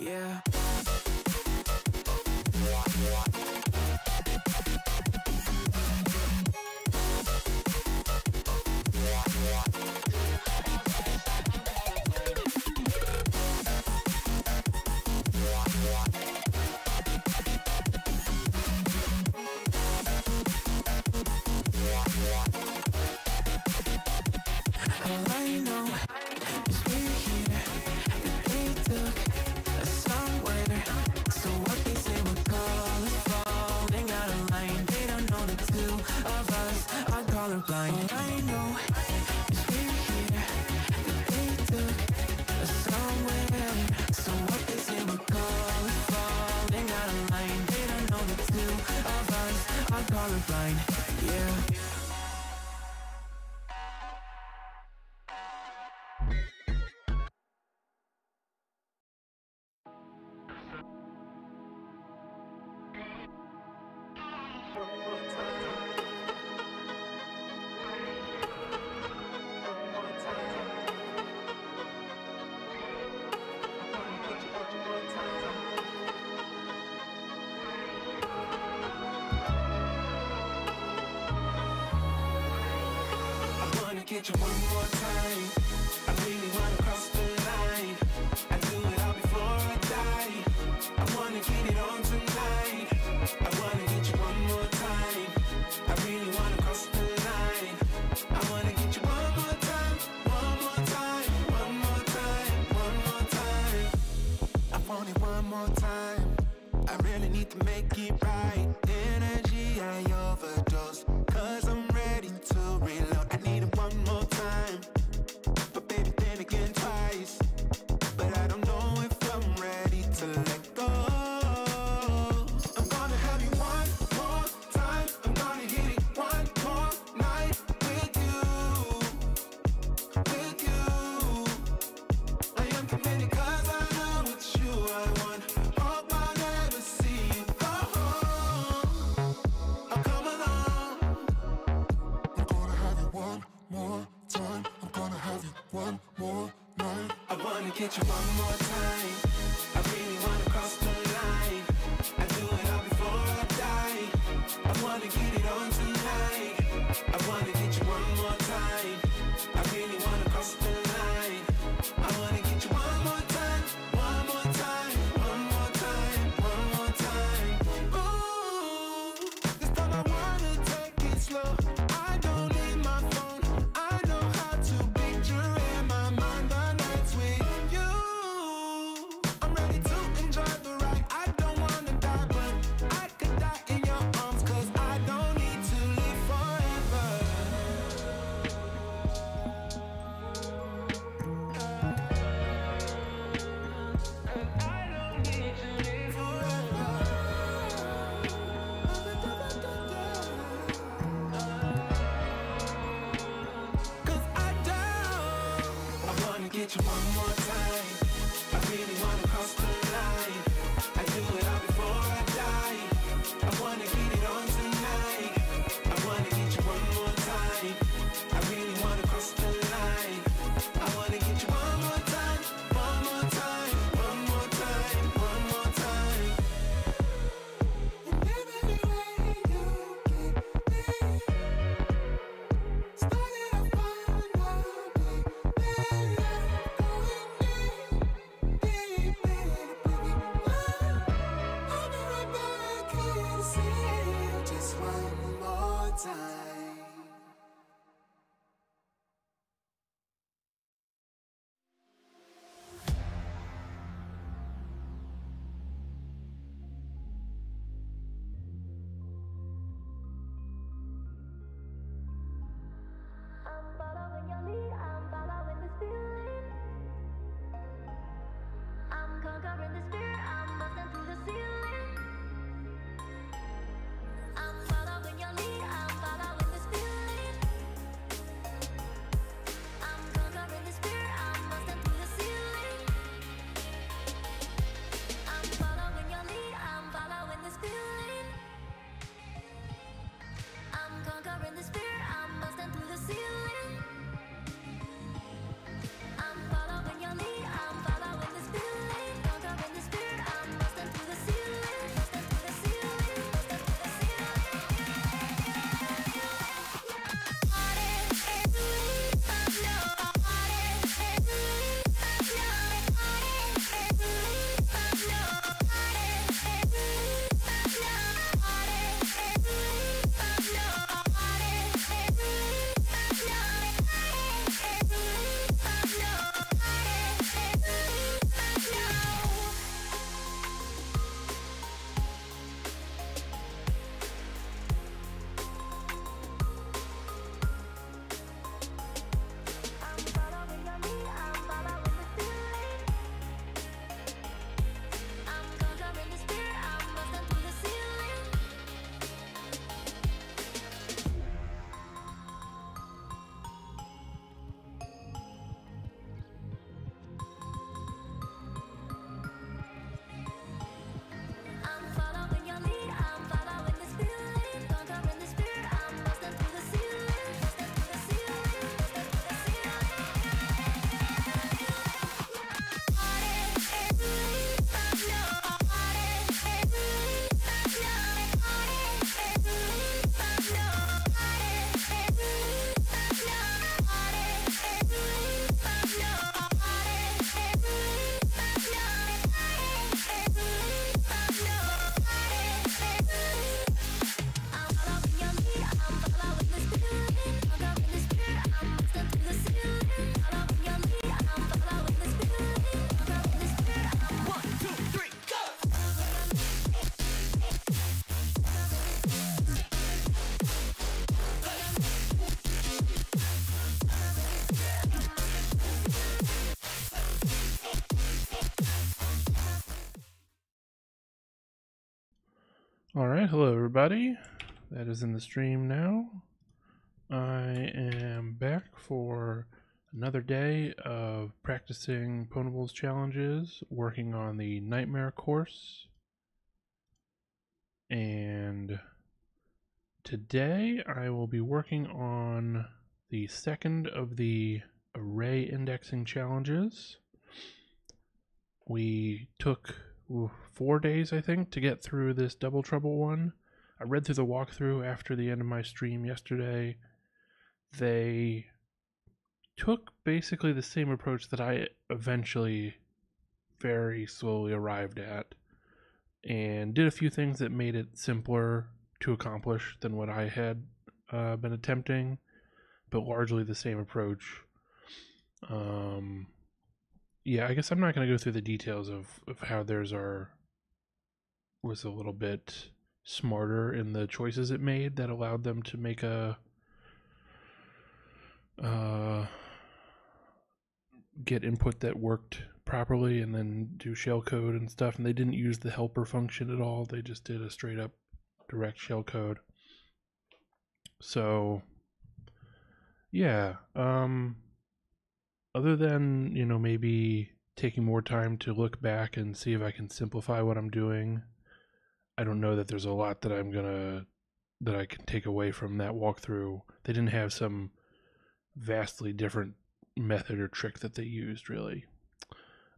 yeah. get more. more time. I'm gonna have you one more night. I wanna get you one more time. I really wanna cross the line. I do it all before I die. I wanna get it. Everybody. That is in the stream now. I am back for another day of practicing Ponables challenges, working on the Nightmare course. And today I will be working on the second of the array indexing challenges. We took four days, I think, to get through this Double Trouble one. I read through the walkthrough after the end of my stream yesterday. They took basically the same approach that I eventually very slowly arrived at and did a few things that made it simpler to accomplish than what I had uh, been attempting, but largely the same approach. Um, yeah, I guess I'm not going to go through the details of, of how theirs are was a little bit smarter in the choices it made that allowed them to make a uh, get input that worked properly and then do shellcode and stuff. And they didn't use the helper function at all. They just did a straight up direct shellcode. So, yeah. Um, other than, you know, maybe taking more time to look back and see if I can simplify what I'm doing, I don't know that there's a lot that I'm to that I can take away from that walkthrough. They didn't have some vastly different method or trick that they used really.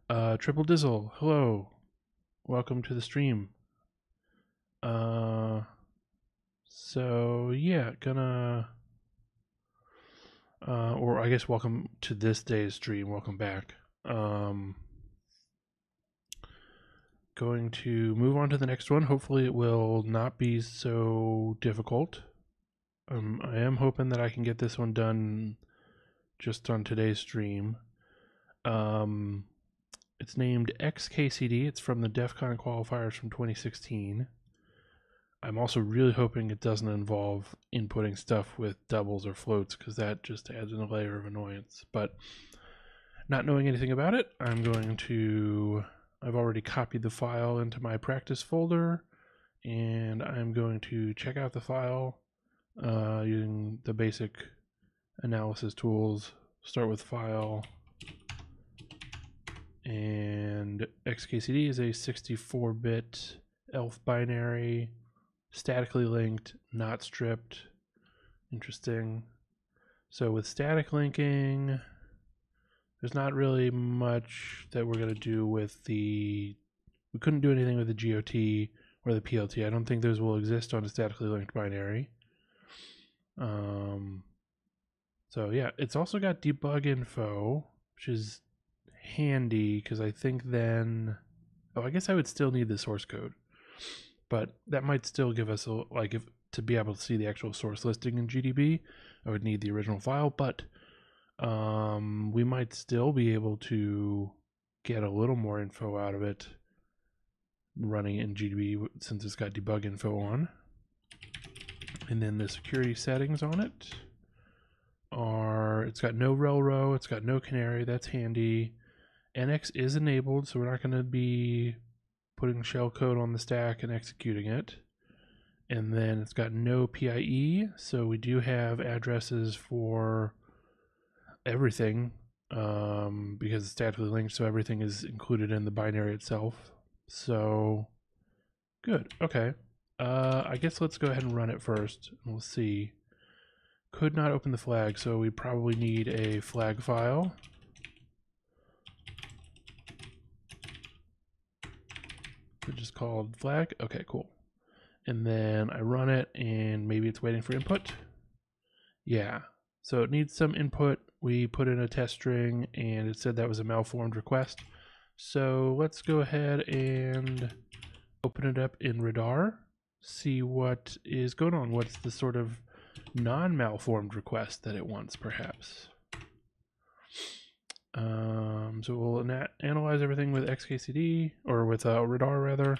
Uh Triple Dizzle, hello. Welcome to the stream. Uh so yeah, gonna uh or I guess welcome to this day's stream. Welcome back. Um going to move on to the next one. Hopefully it will not be so difficult. Um I am hoping that I can get this one done just on today's stream. Um it's named XKCD. It's from the DEF CON qualifiers from 2016. I'm also really hoping it doesn't involve inputting stuff with doubles or floats because that just adds in a layer of annoyance. But not knowing anything about it, I'm going to. I've already copied the file into my practice folder and I'm going to check out the file uh, using the basic analysis tools. Start with file and XKCD is a 64 bit ELF binary, statically linked, not stripped. Interesting. So, with static linking, there's not really much that we're going to do with the. We couldn't do anything with the GOT or the PLT. I don't think those will exist on a statically linked binary. Um, so, yeah, it's also got debug info, which is handy because I think then oh I guess I would still need the source code. But that might still give us a like if to be able to see the actual source listing in GDB, I would need the original file, but um we might still be able to get a little more info out of it running in GDB since it's got debug info on. And then the security settings on it are it's got no rel it's got no canary, that's handy. NX is enabled, so we're not going to be putting shell code on the stack and executing it. And then it's got no PIE, so we do have addresses for everything um, because it's statically linked, so everything is included in the binary itself. So good. Okay. Uh, I guess let's go ahead and run it first. And we'll see. Could not open the flag, so we probably need a flag file. which is called flag. Okay, cool. And then I run it and maybe it's waiting for input. Yeah. So it needs some input. We put in a test string and it said that was a malformed request. So let's go ahead and open it up in Radar, see what is going on. What's the sort of non-malformed request that it wants, perhaps. Um, so we'll analyze everything with XKCD or with uh, radar rather.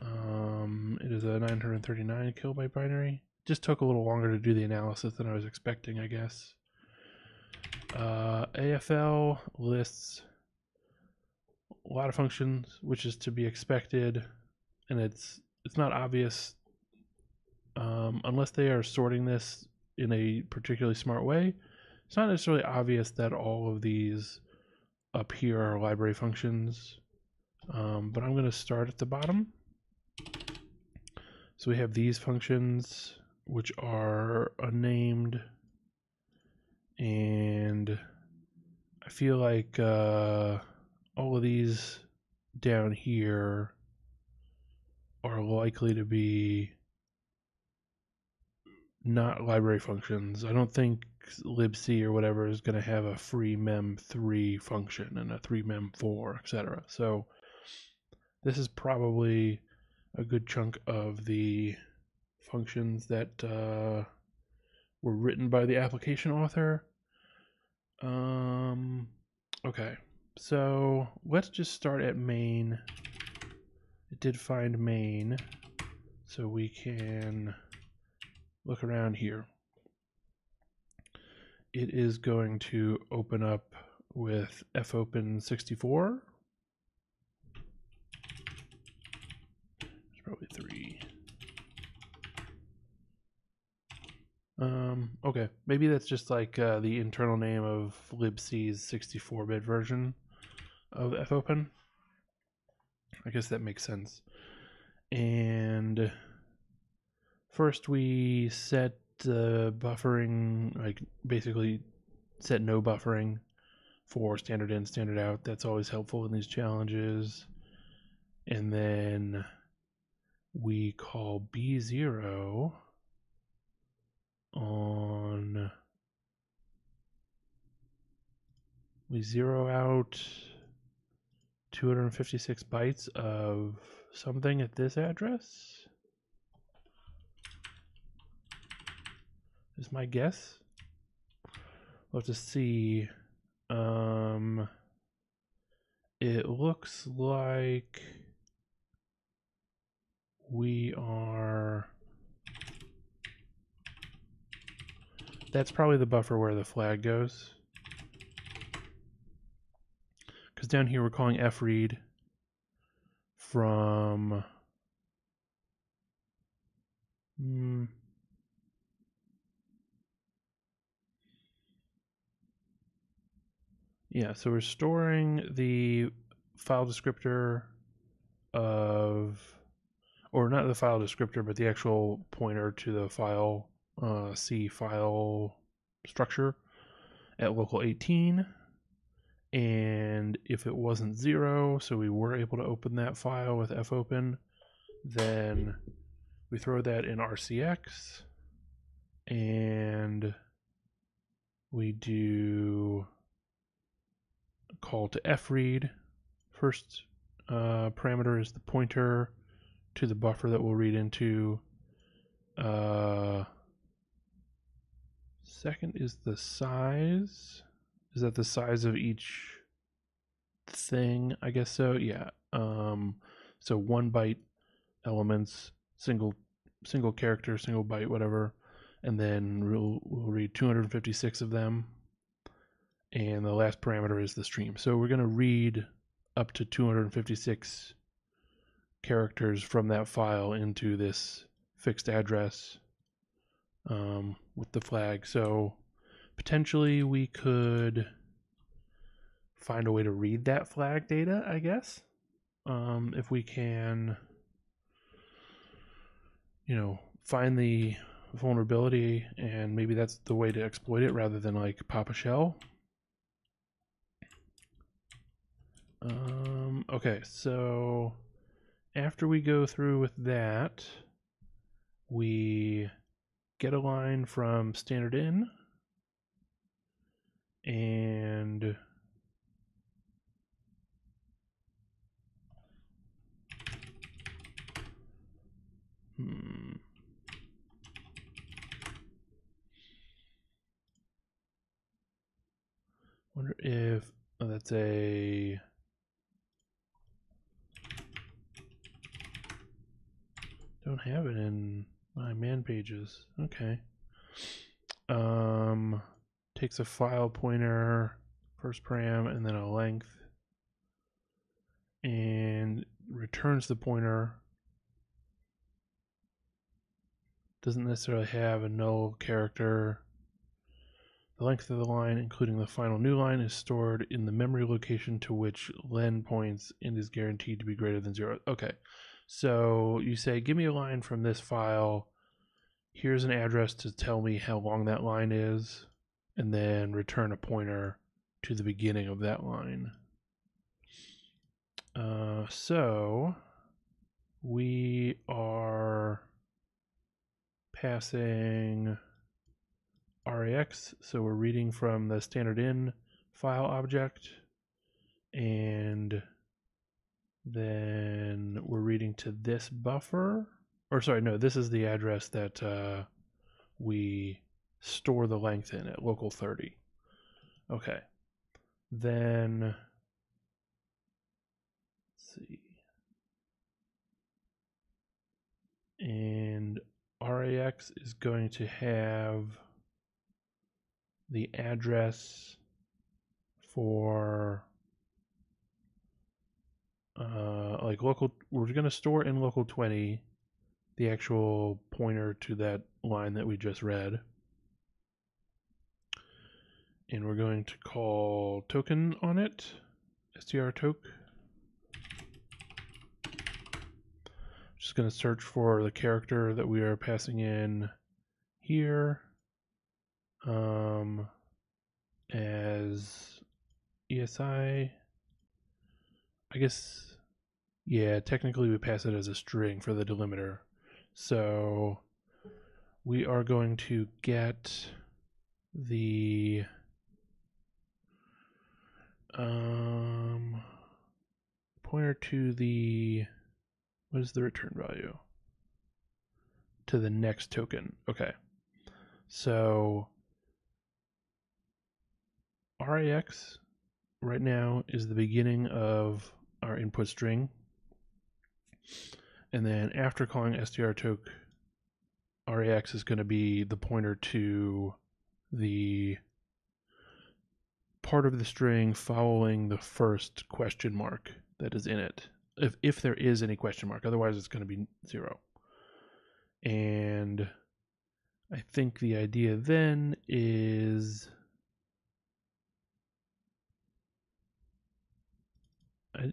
Um, it is a 939 kilobyte binary. Just took a little longer to do the analysis than I was expecting, I guess. Uh, AFL lists a lot of functions, which is to be expected, and it's it's not obvious um, unless they are sorting this in a particularly smart way it's not necessarily obvious that all of these up here are library functions, um, but I'm going to start at the bottom. So we have these functions, which are unnamed, and I feel like uh, all of these down here are likely to be not library functions. I don't think libc or whatever is going to have a free mem3 function and a 3 mem4 etc so this is probably a good chunk of the functions that uh, were written by the application author um okay so let's just start at main it did find main so we can look around here it is going to open up with fopen64. There's probably three. Um, okay, maybe that's just like uh, the internal name of libc's 64-bit version of fopen. I guess that makes sense. And first we set the buffering, like basically set no buffering for standard in, standard out. That's always helpful in these challenges. And then we call B0 on. We zero out 256 bytes of something at this address. Is my guess. We'll have to see. Um, it looks like we are. That's probably the buffer where the flag goes. Because down here we're calling fread from. Hmm. Yeah, so we're storing the file descriptor of, or not the file descriptor, but the actual pointer to the file uh, C file structure at local 18. And if it wasn't zero, so we were able to open that file with fopen, then we throw that in RCX and we do call to fread. First uh, parameter is the pointer to the buffer that we'll read into. Uh, second is the size. Is that the size of each thing? I guess so. Yeah. Um, so one byte elements, single single character, single byte, whatever, and then we'll, we'll read 256 of them and the last parameter is the stream. So we're going to read up to 256 characters from that file into this fixed address um, with the flag. So potentially we could find a way to read that flag data, I guess. Um, if we can, you know, find the vulnerability and maybe that's the way to exploit it rather than like pop a shell. Um, okay, so after we go through with that, we get a line from standard in and hmm. Wonder if oh, that's a Don't have it in my man pages. Okay. Um, takes a file pointer, first param, and then a length, and returns the pointer. Doesn't necessarily have a null character. The length of the line, including the final new line, is stored in the memory location to which len points and is guaranteed to be greater than zero. Okay. So you say, give me a line from this file. Here's an address to tell me how long that line is, and then return a pointer to the beginning of that line. Uh, so we are passing RAX, so we're reading from the standard in file object, and then we're reading to this buffer. Or sorry, no, this is the address that uh, we store the length in at local 30. Okay. Then let's see. And RAX is going to have the address for uh, like local, we're going to store in local 20 the actual pointer to that line that we just read. and we're going to call token on it, str toke. Just going to search for the character that we are passing in here um, as ESI. I guess, yeah, technically we pass it as a string for the delimiter. So we are going to get the um, pointer to the what is the return value? To the next token. Okay. So rax right now is the beginning of our input string. And then after calling strtoke rax is going to be the pointer to the part of the string following the first question mark that is in it if if there is any question mark. Otherwise it's going to be zero. And i think the idea then is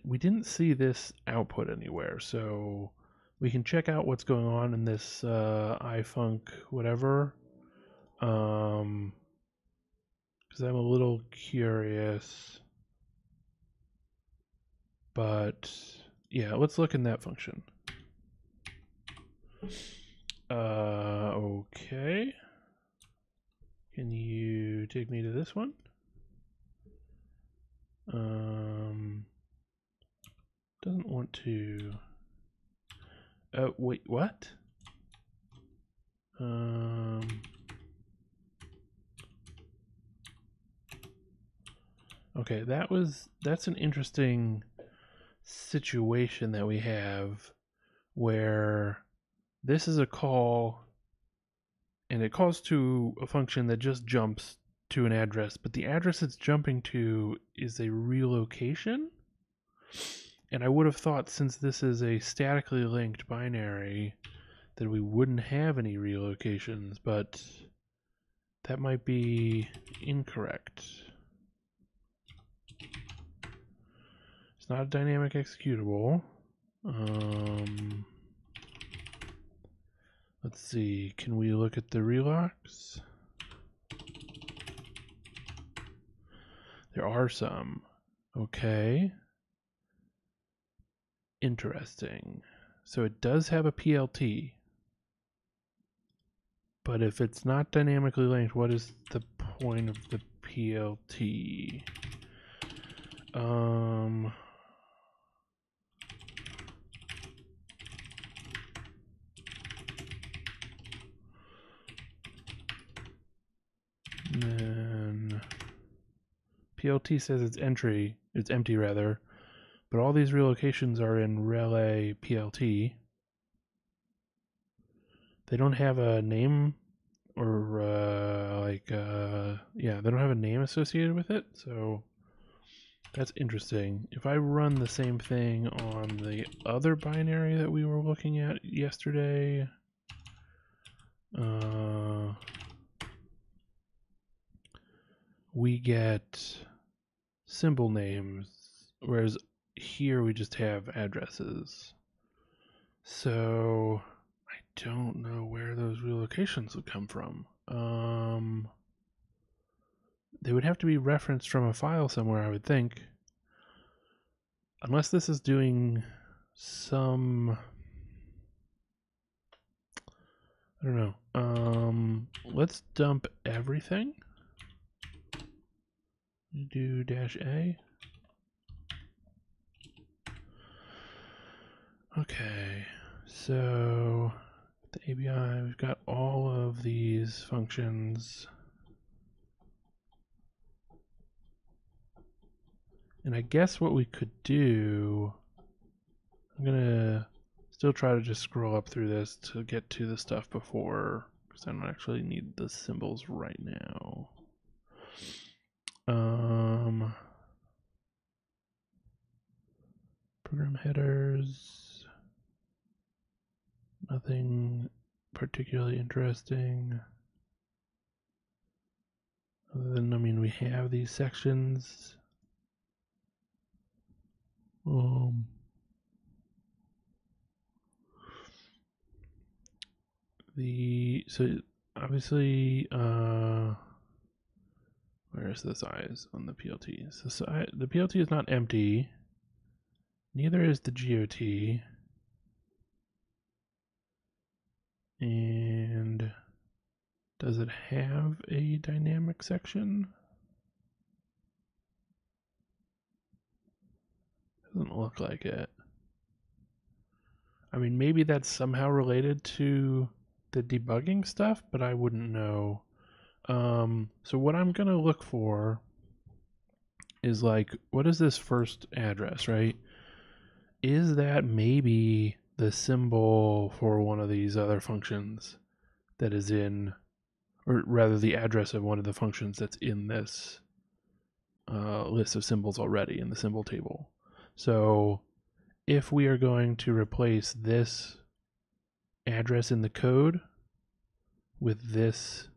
we didn't see this output anywhere so we can check out what's going on in this uh, ifunk whatever. Um because i'm a little curious. But yeah let's look in that function. Uh okay. Can you take me to this one? Um doesn't want to Oh, wait, what? Um. Okay, that was that's an interesting situation that we have where this is a call and it calls to a function that just jumps to an address, but the address it's jumping to is a relocation. And I would have thought since this is a statically linked binary that we wouldn't have any relocations, but that might be incorrect. It's not a dynamic executable. Um, let's see, can we look at the relocks? There are some. Okay. Interesting. So it does have a PLT. But if it's not dynamically linked, what is the point of the PLT? Um then PLT says it's entry, it's empty rather, but all these relocations are in relay PLT. They don't have a name or uh, like uh, yeah, they don't have a name associated with it, so that's interesting. If I run the same thing on the other binary that we were looking at yesterday, uh, we get symbol names, whereas here we just have addresses. So I don't know where those relocations would come from. Um, they would have to be referenced from a file somewhere, I would think. Unless this is doing some. I don't know. Um, let's dump everything. Do dash A. Okay, so the ABI, we've got all of these functions. And I guess what we could do, I'm gonna still try to just scroll up through this to get to the stuff before, because I don't actually need the symbols right now. Um, program headers, nothing particularly interesting. Other than, I mean, we have these sections. Um, the so obviously, uh, where is the size on the PLT? So si- the PLT is not empty. Neither is the GOT. And does it have a dynamic section? Doesn't look like it. I mean, maybe that's somehow related to the debugging stuff, but I wouldn't know. Um, so what I'm gonna look for is like, what is this first address, right? Is that maybe the symbol for one of these other functions that is in, or rather, the address of one of the functions that's in this uh, list of symbols already in the symbol table? So if we are going to replace this address in the code with this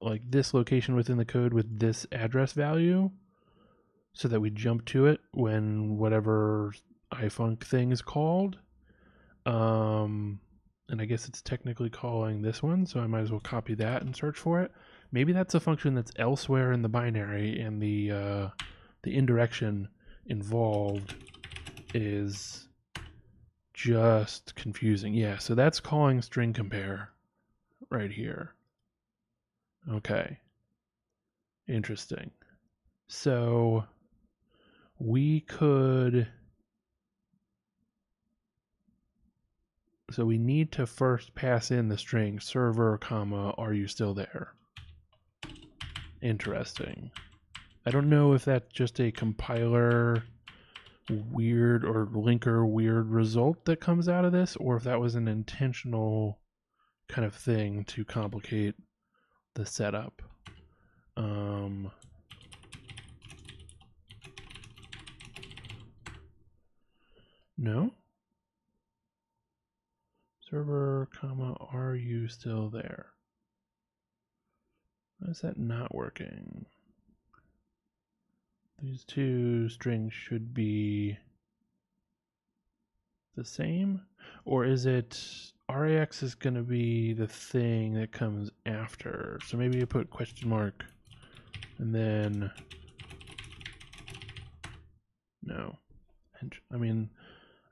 like this location within the code with this address value so that we jump to it when whatever ifunc thing is called um and i guess it's technically calling this one so i might as well copy that and search for it maybe that's a function that's elsewhere in the binary and the uh the indirection involved is just confusing. Yeah, so that's calling string compare right here. Okay. Interesting. So we could so we need to first pass in the string server comma are you still there? Interesting. I don't know if that's just a compiler weird or linker weird result that comes out of this or if that was an intentional kind of thing to complicate the setup. Um no server comma are you still there? Why is that not working? These two strings should be the same? Or is it rax is going to be the thing that comes after? So maybe you put question mark and then no. I mean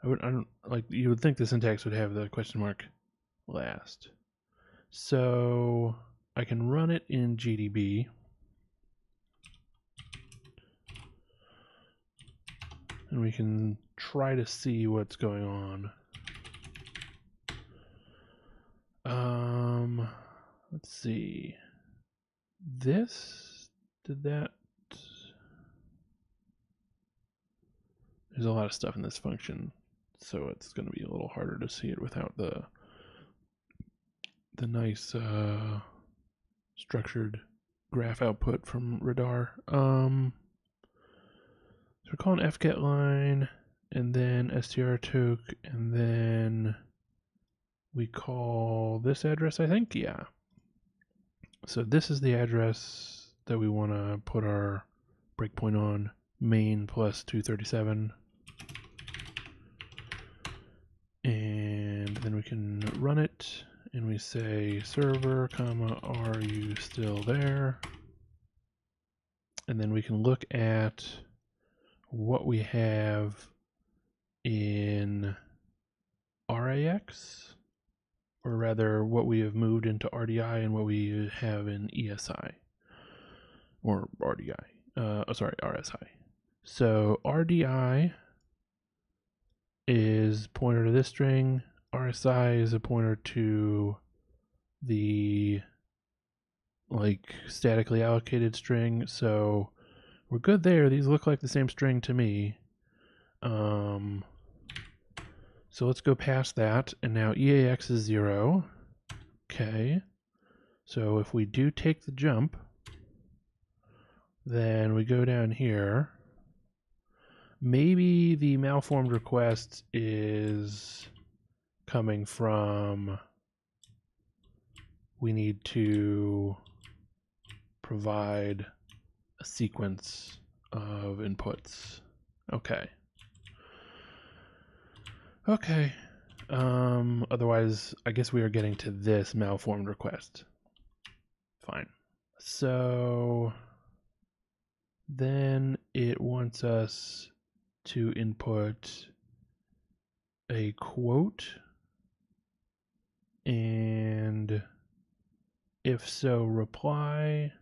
i would i don't like you would think the syntax would have the question mark last so i can run it in gdb and we can try to see what's going on. Um, let's see. This did that. There's a lot of stuff in this function, so it's going to be a little harder to see it without the the nice uh, structured graph output from Radar. Um, so we're calling fget line and then str toke and then we call this address, I think. Yeah. So this is the address that we want to put our breakpoint on main plus 237. And then we can run it and we say server, comma, are you still there? And then we can look at what we have in RAX, or rather what we have moved into RDI and what we have in ESI, or RDI, uh, oh, sorry, RSI. So RDI is pointer to this string, RSI is a pointer to the like statically allocated string. So we're good there. These look like the same string to me. Um, so let's go past that. And now EAX is zero. Okay. So if we do take the jump, then we go down here. Maybe the malformed request is coming from we need to provide a sequence of inputs. Okay. Okay. Um, otherwise, I guess we are getting to this malformed request. Fine. So then it wants us to input a quote and if so reply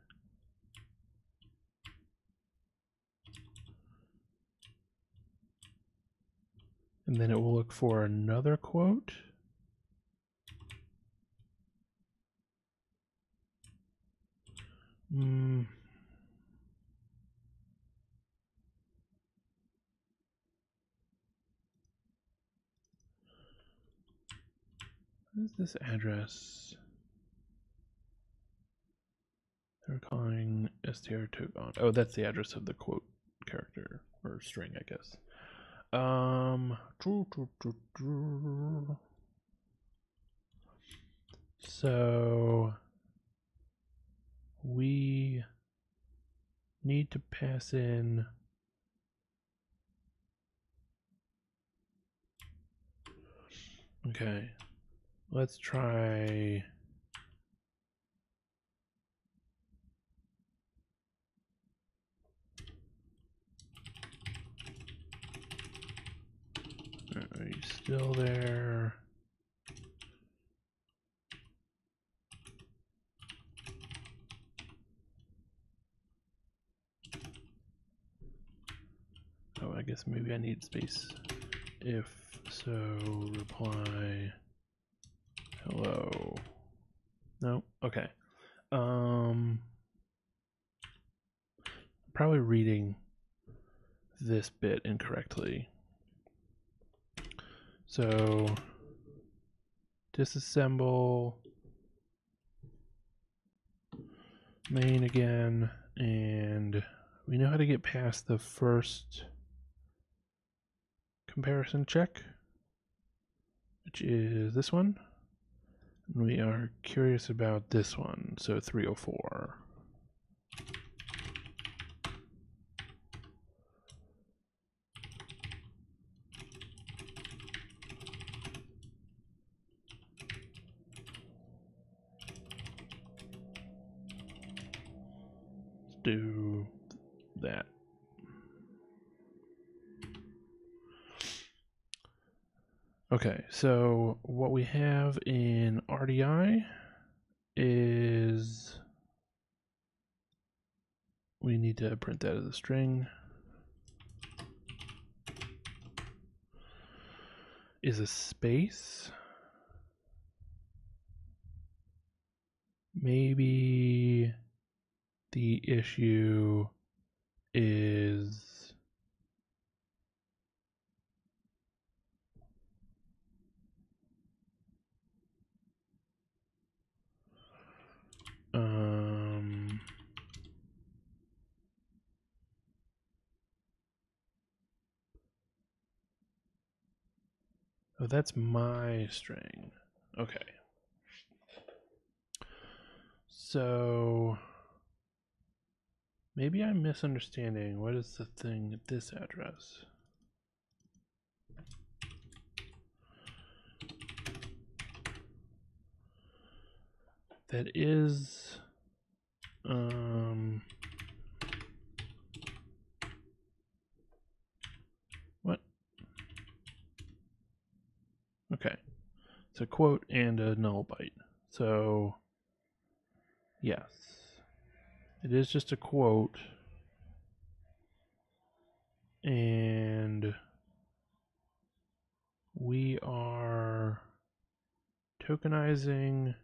and then it will look for another quote Hmm. What is this address? They're calling str togon. Oh, that's the address of the quote character or string, I guess. Um. So we need to pass in okay let's try are you still there Oh, I guess maybe I need space. If so, reply hello. No? Okay. Um probably reading this bit incorrectly. So disassemble main again and we know how to get past the first comparison check, which is this one. We are curious about this one, so 304. Let's do that. Okay, so what we have in RDI is we need to print that as a string. Is a space. Maybe the issue is Oh, that's my string. Okay. So maybe I'm misunderstanding. What is the thing at this address? That is um what? Okay. It's a quote and a null byte. So yes. It is just a quote. And we are tokenizing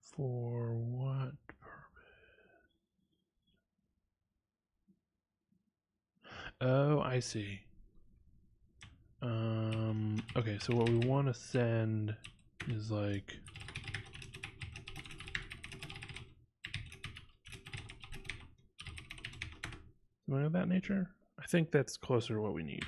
for what purpose? Oh, I see. Um, okay, so what we want to send is like something of that nature. I think that's closer to what we need.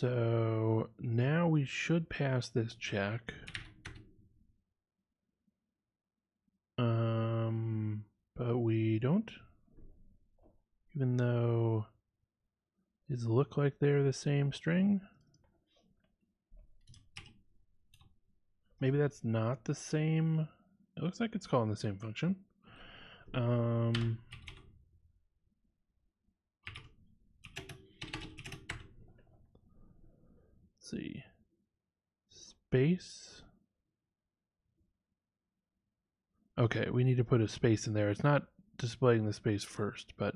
So now we should pass this check. Um, but we don't. Even though these look like they're the same string. Maybe that's not the same. It looks like it's calling the same function. Um, see. Space. Okay, we need to put a space in there. It's not displaying the space first, but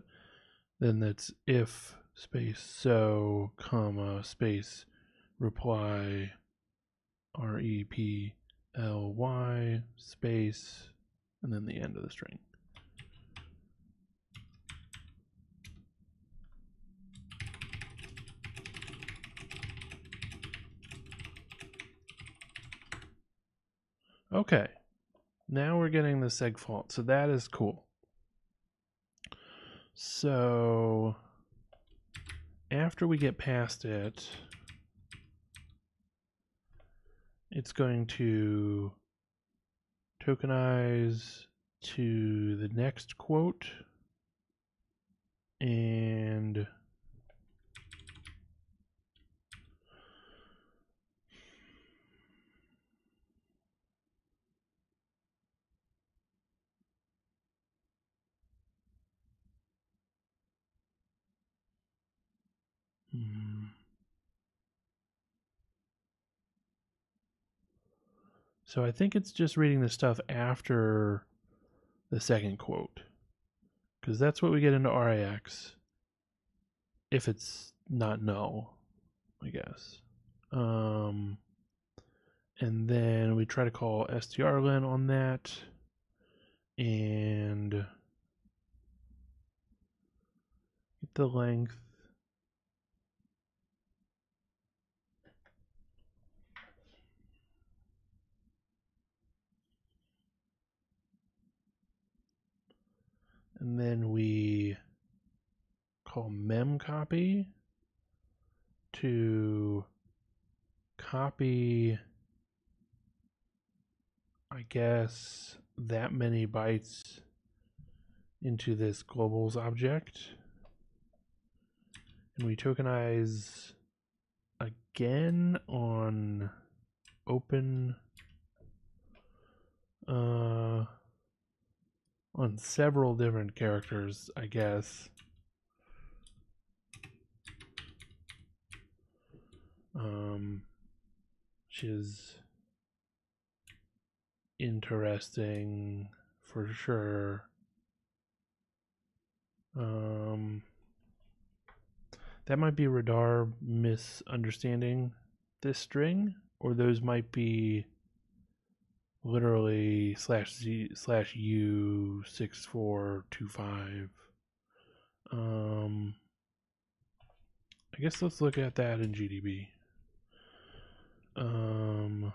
then that's if space so comma space reply r e p l y space and then the end of the string. Okay. Now we're getting the seg fault. So that is cool. So after we get past it, it's going to tokenize to the next quote and Hmm. So I think it's just reading the stuff after the second quote. Because that's what we get into RAX. If it's not null, I guess. Um, and then we try to call strlen on that. And get the length. And then we call mem copy to copy I guess that many bytes into this globals object. And we tokenize again on open uh on several different characters, I guess. Um, which is interesting for sure. Um, that might be Radar misunderstanding this string, or those might be literally slash z slash u six four two five. Um, I guess let's look at that in GDB. Um.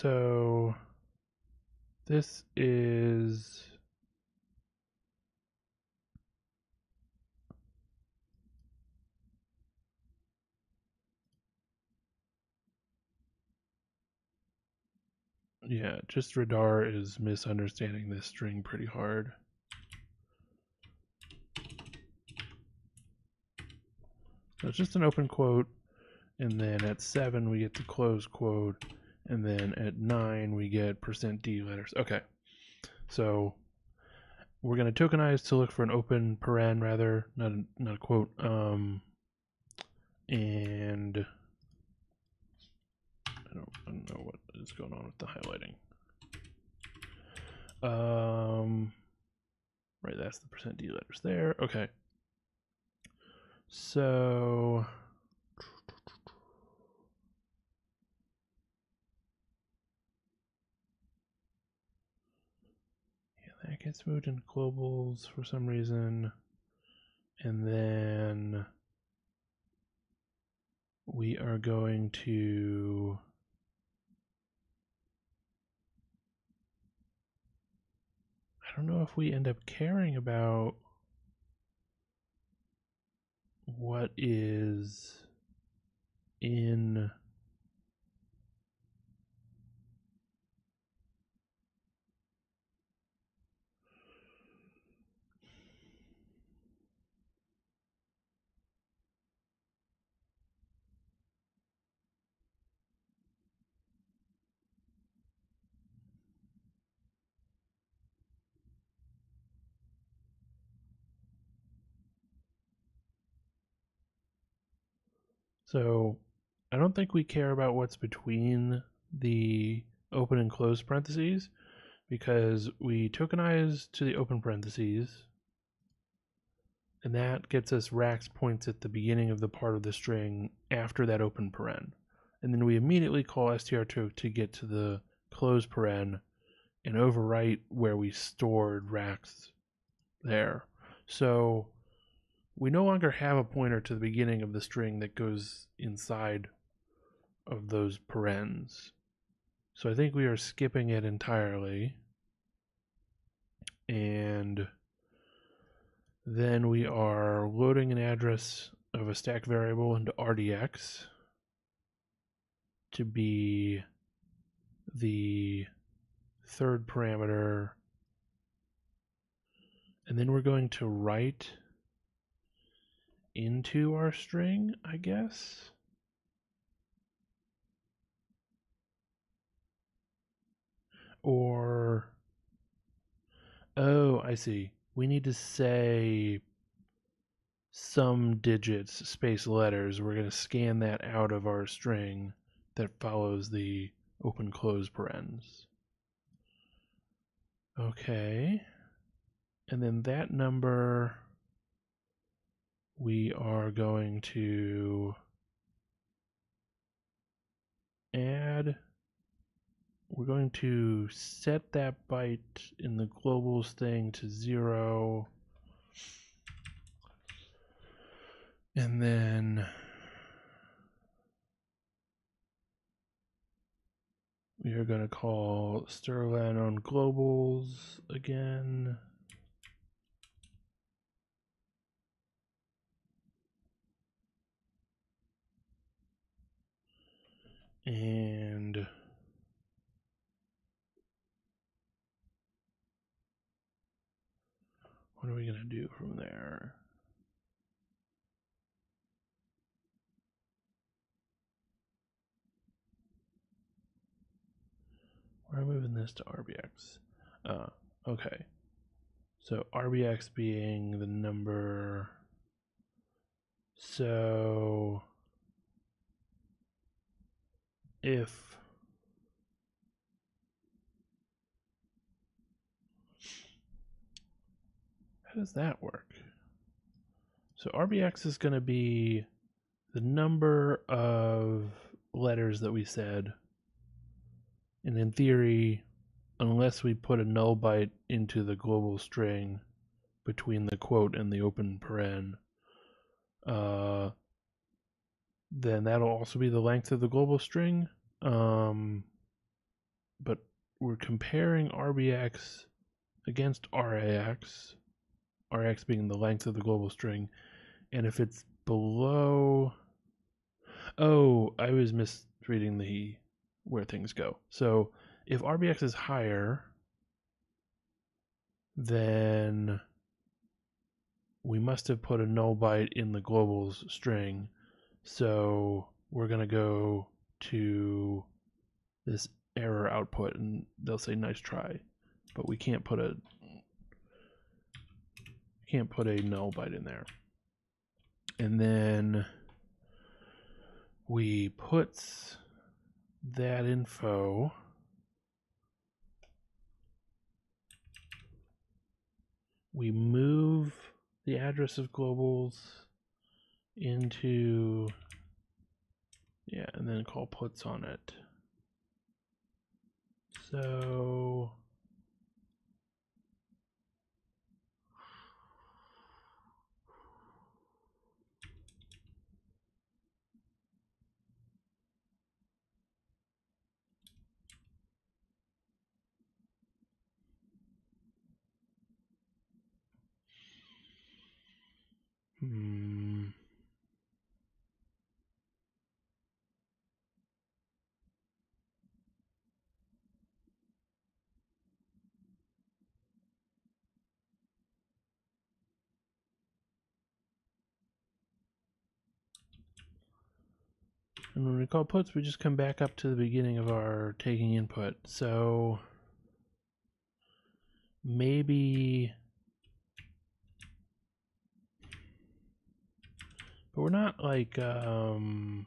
So this is yeah, just radar is misunderstanding this string pretty hard. So it's just an open quote and then at seven we get the close quote, and then at nine we get percent %d letters. Okay, so we're going to tokenize to look for an open paren rather, not a, not a quote. Um, and I don't, I don't know what is going on with the highlighting. Um, right, that's the percent %d letters there. Okay. So that gets moved into globals for some reason. And then we are going to I don't know if we end up caring about what is in So I don't think we care about what's between the open and close parentheses because we tokenize to the open parentheses and that gets us racks points at the beginning of the part of the string after that open paren. And then we immediately call str2 to get to the close paren and overwrite where we stored racks there. So we no longer have a pointer to the beginning of the string that goes inside of those parens. So I think we are skipping it entirely. And then we are loading an address of a stack variable into RDX to be the third parameter. And then we're going to write into our string, I guess. Or, oh, I see. We need to say some digits, space letters. We're going to scan that out of our string that follows the open close parens. Okay. And then that number we are going to add we're going to set that byte in the globals thing to zero. And then we are going to call strlen on globals again and what are we going to do from there? We're moving this to RBX. Uh, okay. So RBX being the number. So if how does that work? So RBX is going to be the number of letters that we said. And in theory, unless we put a null byte into the global string between the quote and the open paren, uh, then that'll also be the length of the global string. Um, but we're comparing RBX against RAX, RAX being the length of the global string, and if it's below, oh, I was misreading the where things go. So if RBX is higher, then we must have put a null byte in the globals string. So we're going to go to this error output and they'll say nice try. But we can't put a can't put a null byte in there. And then we put that info we move the address of globals into yeah, and then call puts on it. So Hmm. And when we call puts, we just come back up to the beginning of our taking input. So maybe, but we're not like, um,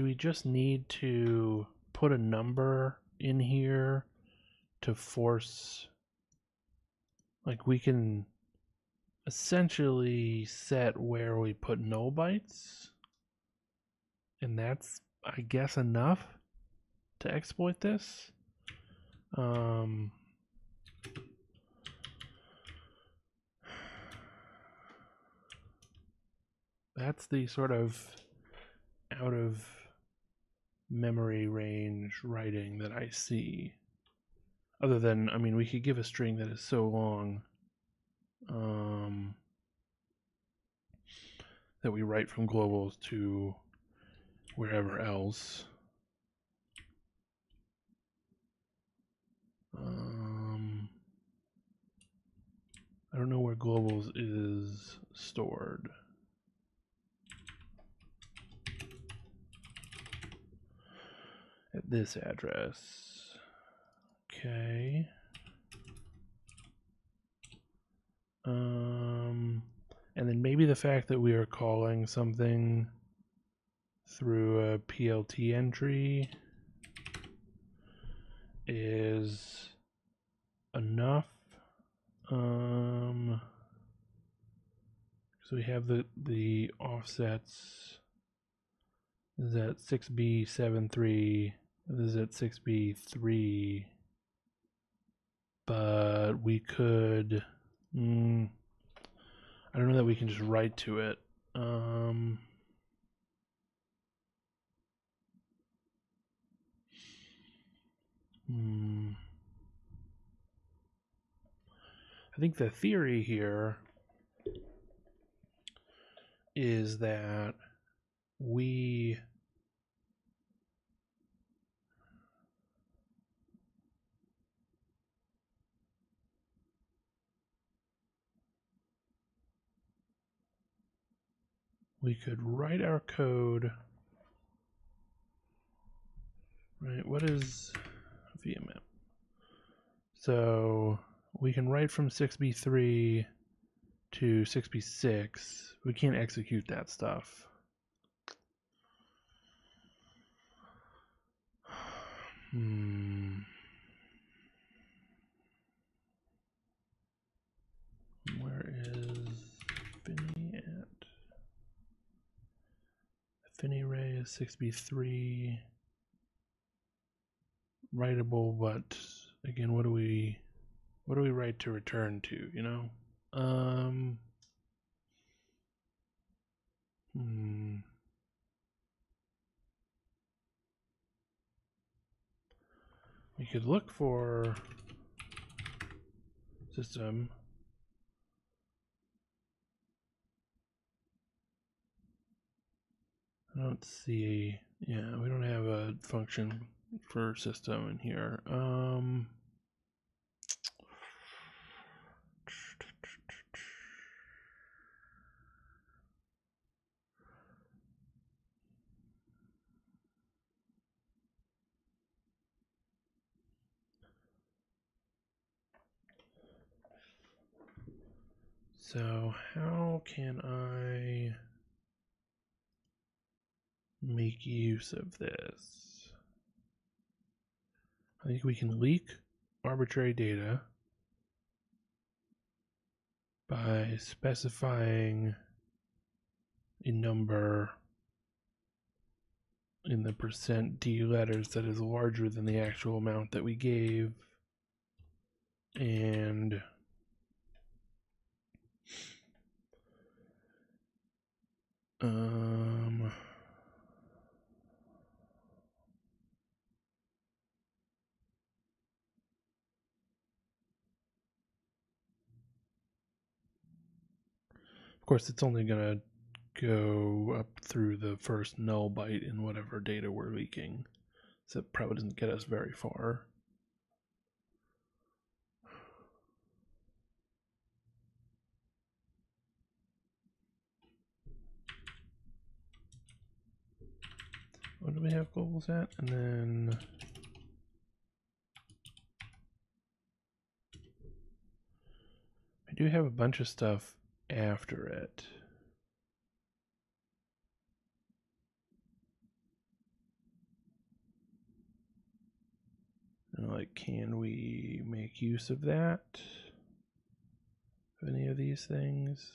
do we just need to put a number in here to force like we can essentially set where we put null bytes? And that's i guess enough to exploit this? Um that's the sort of out of memory range writing that I see. Other than, I mean, we could give a string that is so long um, that we write from globals to wherever else. Um, I don't know where globals is stored. At this address. Okay. Um, and then maybe the fact that we are calling something through a PLT entry is enough. Um, so we have the the offsets is at 6b73 this is at 6b3 but we could mm, i don't know that we can just write to it um hmm. i think the theory here is that we we could write our code. Right what is vmap so we can write from 6b3 to 6b6 we can't execute that stuff. Hmm. Where is Finney at? Finney Ray is 6b3. Writable, but again, what do we what do we write to return to, you know? Um hmm. We could look for system. I don't see, yeah, we don't have a function for system in here. Um, So how can I make use of this? I think we can leak arbitrary data by specifying a number in the percent D letters that is larger than the actual amount that we gave. And um course, it's only going to go up through the first null byte in whatever data we're leaking. So it probably doesn't get us very far. What do we have goals at? And then I do have a bunch of stuff after it. Like, can we make use of that? Of any of these things?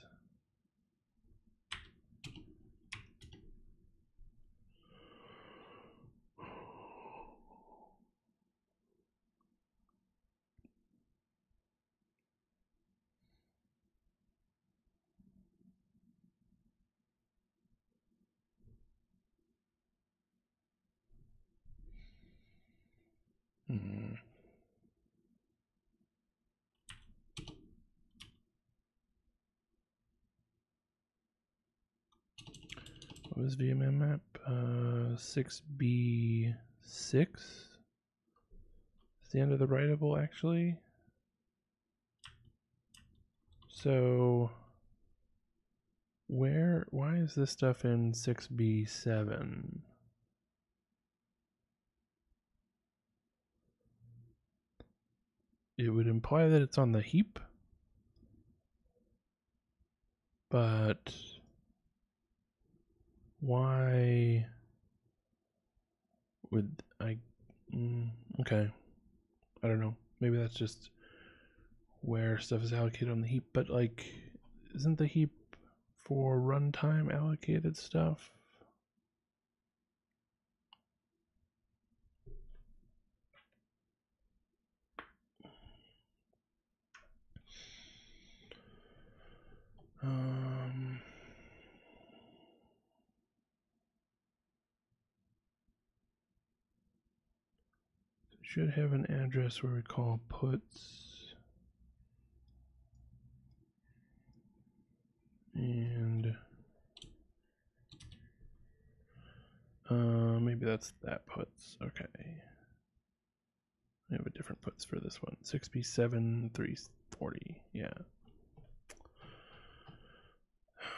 Was VMM map? Uh, 6B6? It's the end of the writable, actually. So, where, why is this stuff in 6B7? it would imply that it's on the heap. But why would I? Mm, okay, I don't know. Maybe that's just where stuff is allocated on the heap. But like, isn't the heap for runtime allocated stuff? Um, should have an address where we call puts. And uh, maybe that's that puts. Okay. We have a different puts for this one. 6B7 340. Yeah.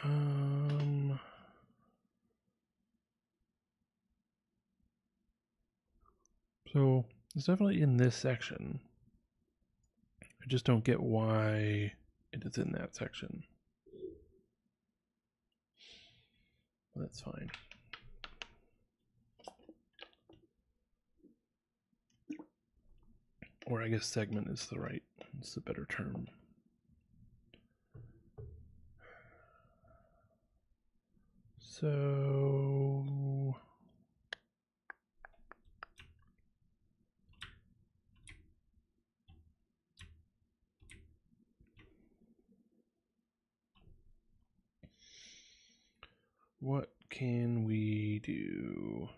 Um, so it's definitely in this section. I just don't get why it is in that section. That's fine. Or I guess segment is the right, it's the better term. So what can we do?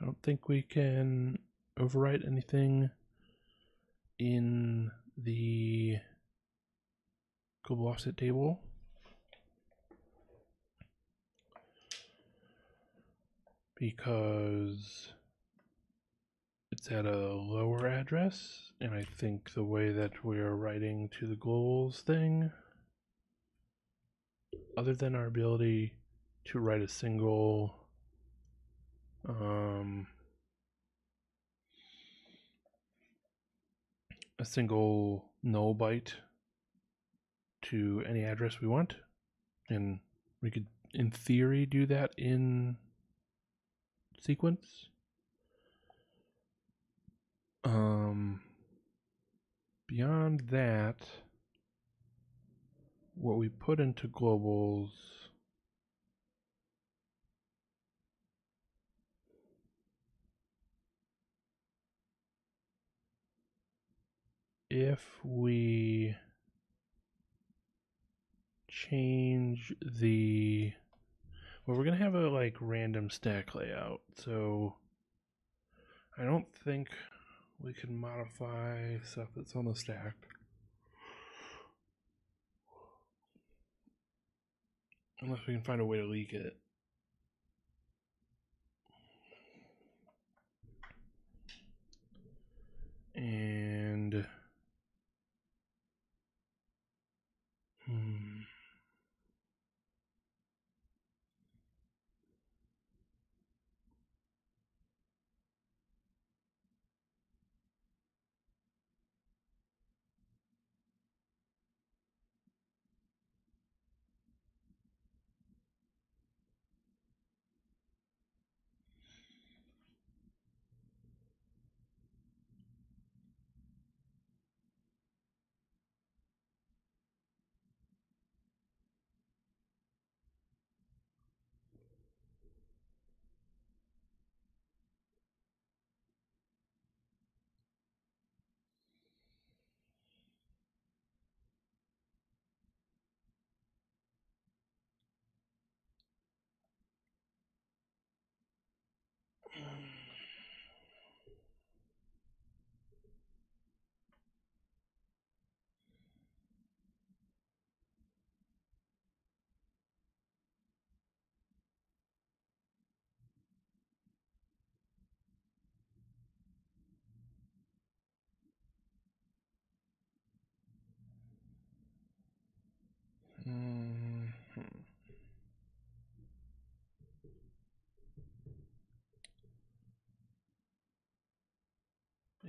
I don't think we can overwrite anything in the global offset table. Because it's at a lower address, and I think the way that we're writing to the globals thing, other than our ability to write a single um, a single null byte to any address we want. And we could, in theory, do that in sequence. Um, beyond that, what we put into globals if we change the well we're gonna have a like random stack layout so i don't think we can modify stuff that's on the stack. Unless we can find a way to leak it. And Mhm.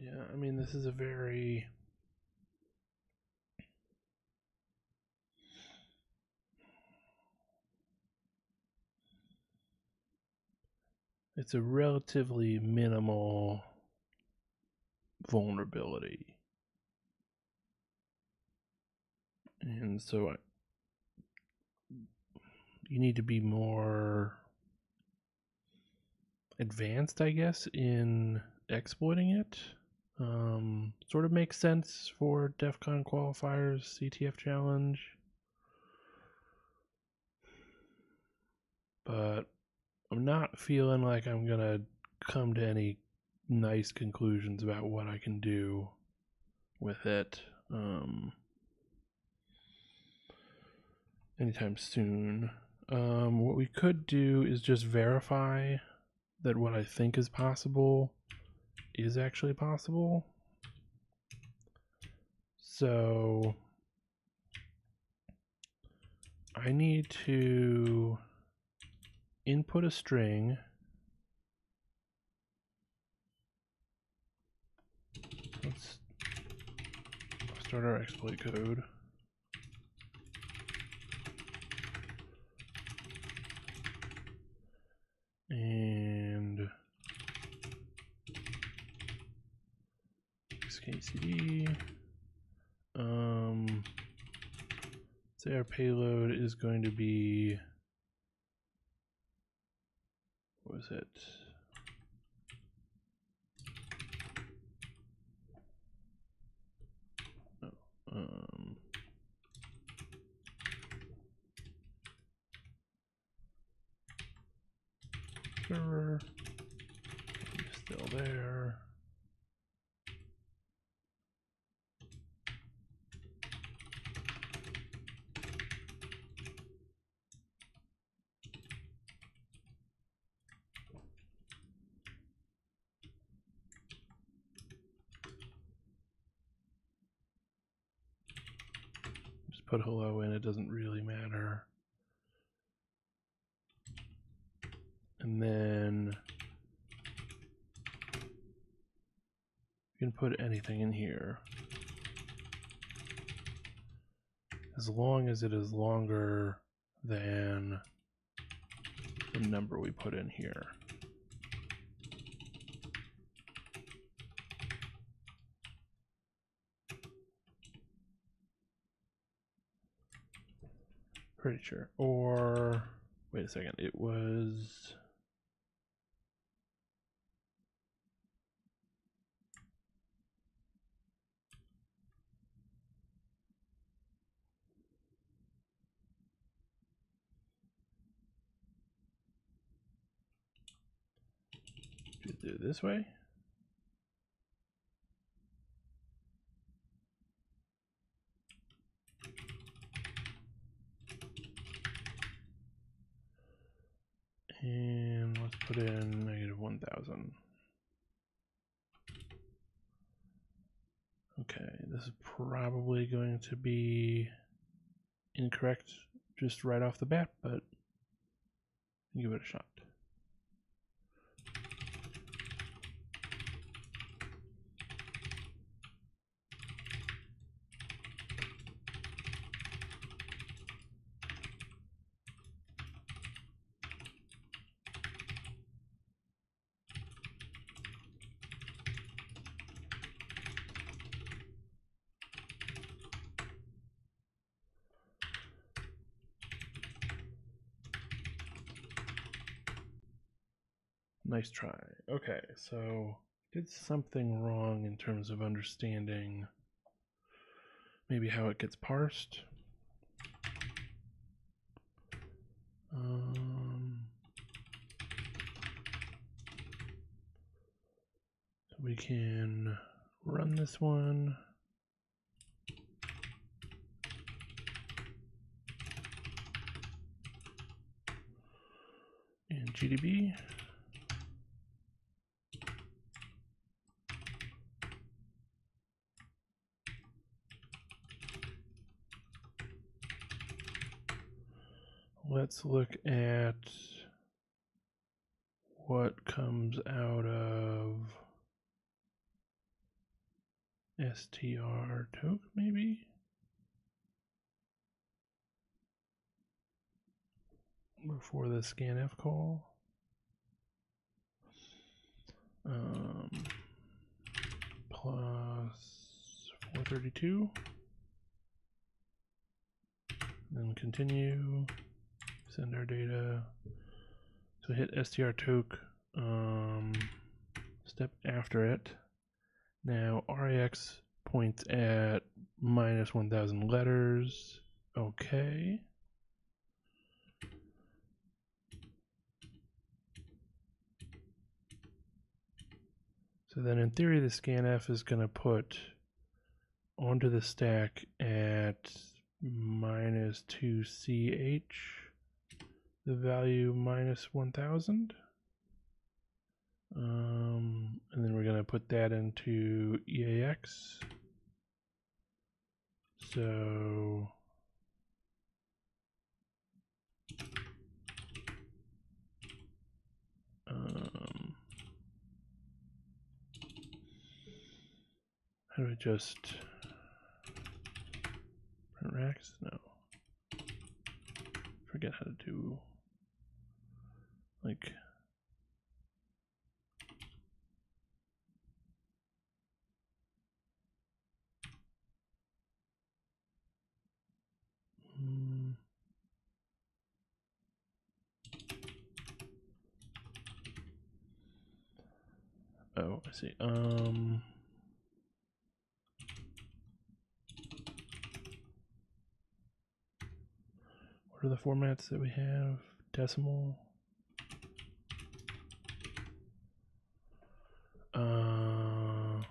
Yeah, I mean, this is a very. It's a relatively minimal vulnerability. And so I, you need to be more advanced, I guess, in exploiting it. Um, sort of makes sense for DEF CON qualifiers, CTF challenge. But I'm not feeling like I'm going to come to any nice conclusions about what I can do with it. Um, anytime soon. Um, what we could do is just verify that what I think is possible is actually possible. So I need to input a string. Let's start our exploit code. and skcd um say our payload is going to be what was it put hello in, it doesn't really matter. And then you can put anything in here. As long as it is longer than the number we put in here. Pretty sure. Or wait a second. It was do it this way. Put in negative 1000. Okay, this is probably going to be incorrect just right off the bat, but give it a shot. Nice try. Okay, so did something wrong in terms of understanding maybe how it gets parsed. Um, we can run this one. In GDB. Let's look at what comes out of str toke maybe? Before the scanf call. Um, plus 432 then continue send our data. So hit str toke um, step after it. Now RAX points at minus 1000 letters. Okay. So then in theory the scanf is going to put onto the stack at minus 2ch the value minus 1000 um, and then we're going to put that into EAX so um, how do I just print racks? No. Forget how to do like mm, oh I see. Um what are the formats that we have? Decimal Uh,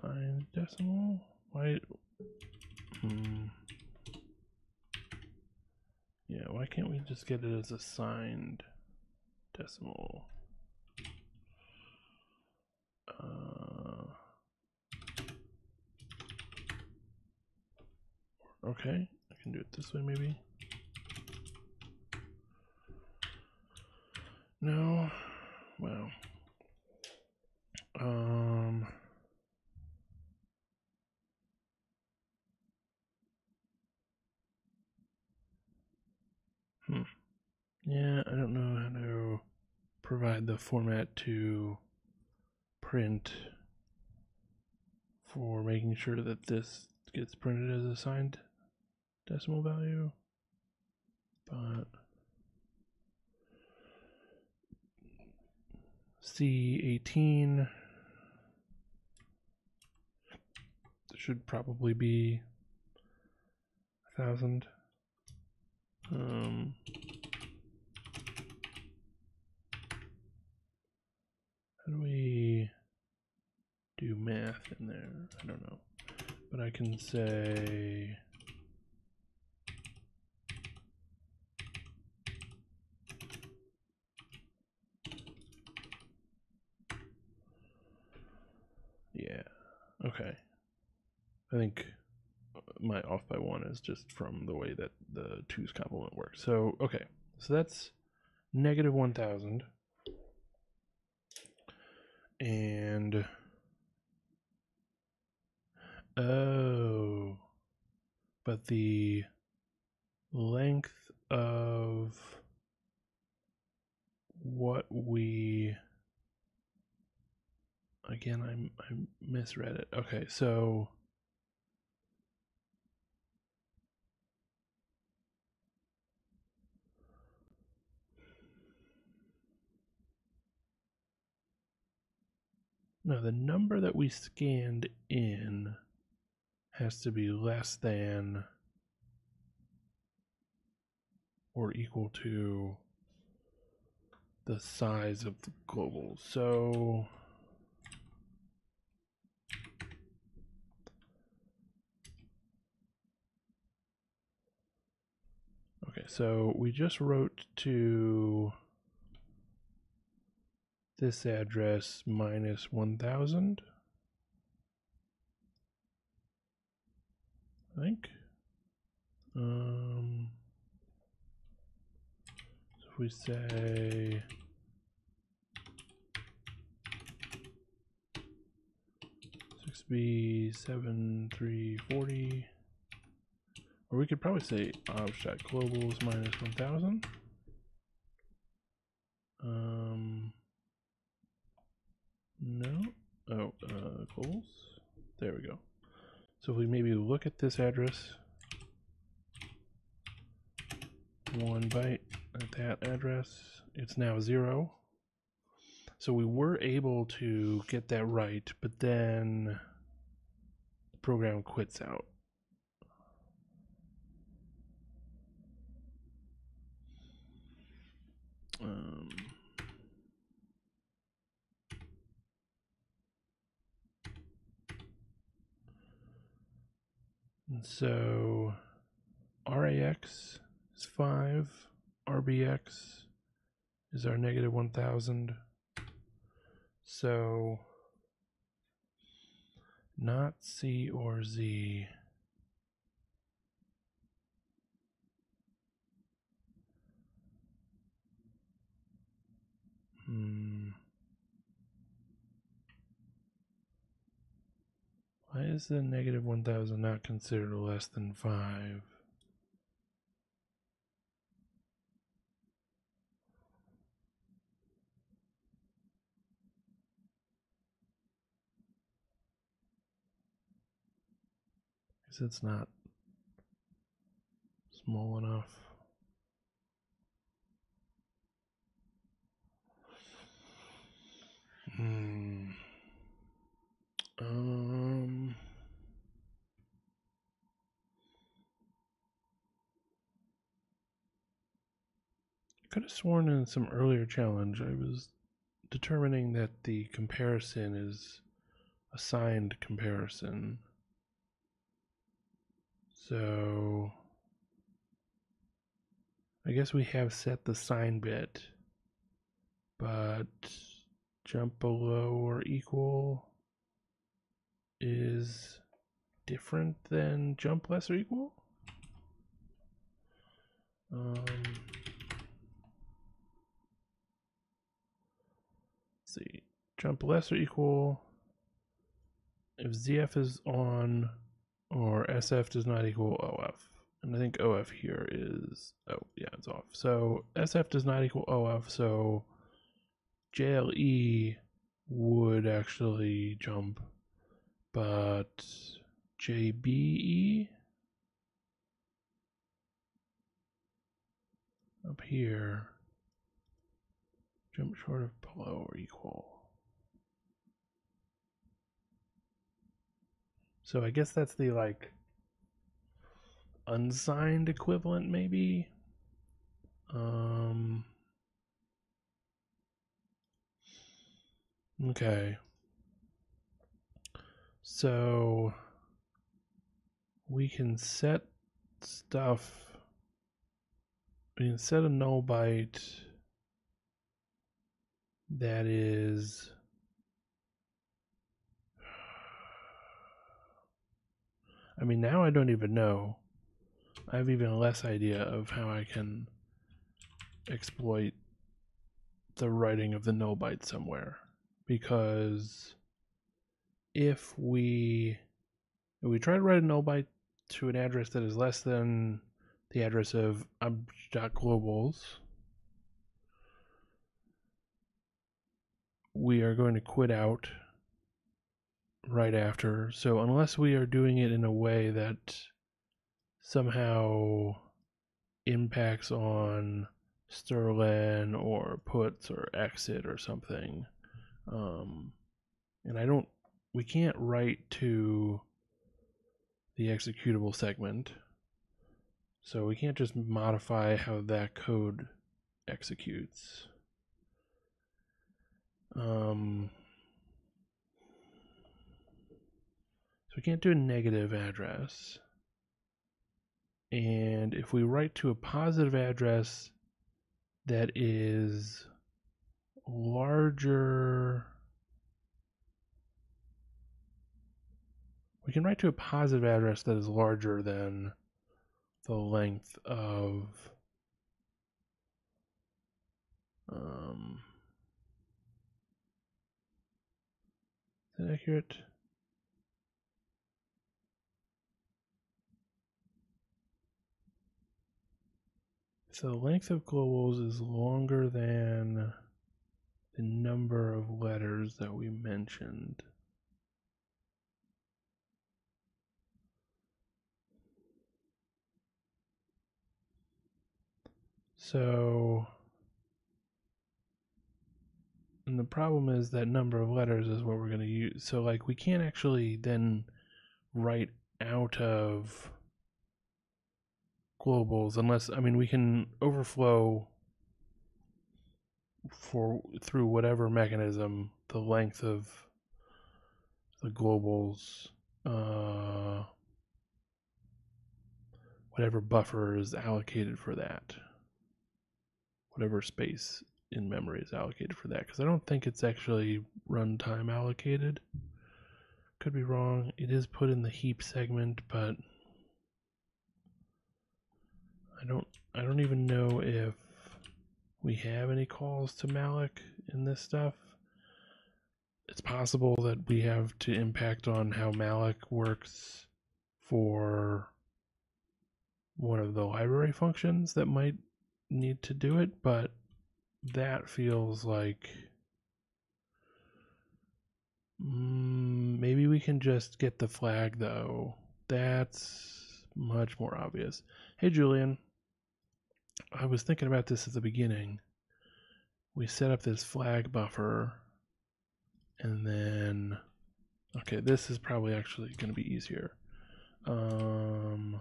signed decimal. Why? Hmm. Yeah. Why can't we just get it as a signed decimal? Uh. Okay, I can do it this way maybe. No. Well. Um, Yeah, I don't know how to provide the format to print for making sure that this gets printed as a signed decimal value. But C18 should probably be a thousand. Um, how do we do math in there? I don't know. But I can say Yeah. Okay. I think my off by one is just from the way that the two's complement works. So, okay. So that's negative 1000. And. Oh. But the length of what we again I I misread it. Okay, so No, the number that we scanned in has to be less than or equal to the size of the global. So Okay, so we just wrote to this address minus 1000. I think. Um, so if we say six B seven three forty, or we could probably say abstract globals minus one thousand. Um, no. Oh, uh. There we go. So if we maybe look at this address, one byte at that address, it's now zero. So we were able to get that right, but then the program quits out. Um, and so RAX is 5, RBX is our negative 1000. So not C or Z. Hmm. Why is the negative 1000 not considered less than 5? Because it's not small enough. Hmm. Um. Could have sworn in some earlier challenge I was determining that the comparison is a signed comparison. So I guess we have set the sign bit, but jump below or equal is different than jump less or equal. Um, see, jump less or equal. If ZF is on or SF does not equal OF. and I think OF here is oh yeah it's off. So SF does not equal OF, so JLE would actually jump, but JBE up here jump short of below or equal. So I guess that's the like unsigned equivalent maybe. Um Okay. So we can set stuff we can set a null byte that is I mean now I don't even know. I have even less idea of how I can exploit the writing of the null byte somewhere because if we if we try to write a null byte to an address that is less than the address of globals, we are going to quit out right after. So unless we are doing it in a way that somehow impacts on Sterling or puts or exit or something, um, and I don't, we can't write to the executable segment. So we can't just modify how that code executes. Um, so we can't do a negative address. And if we write to a positive address that is larger, we can write to a positive address that is larger than the length of um, that accurate? So the length of globals is longer than the number of letters that we mentioned. So, and the problem is that number of letters is what we're going to use. So, like, we can't actually then write out of globals unless, I mean, we can overflow for through whatever mechanism the length of the globals, uh, whatever buffer is allocated for that whatever space in memory is allocated for that because I don't think it's actually runtime allocated. Could be wrong. It is put in the heap segment, but I don't I don't even know if we have any calls to malloc in this stuff. It's possible that we have to impact on how malloc works for one of the library functions that might need to do it, but that feels like mm, maybe we can just get the flag though. That's much more obvious. Hey Julian, I was thinking about this at the beginning. We set up this flag buffer and then okay, this is probably actually going to be easier. Um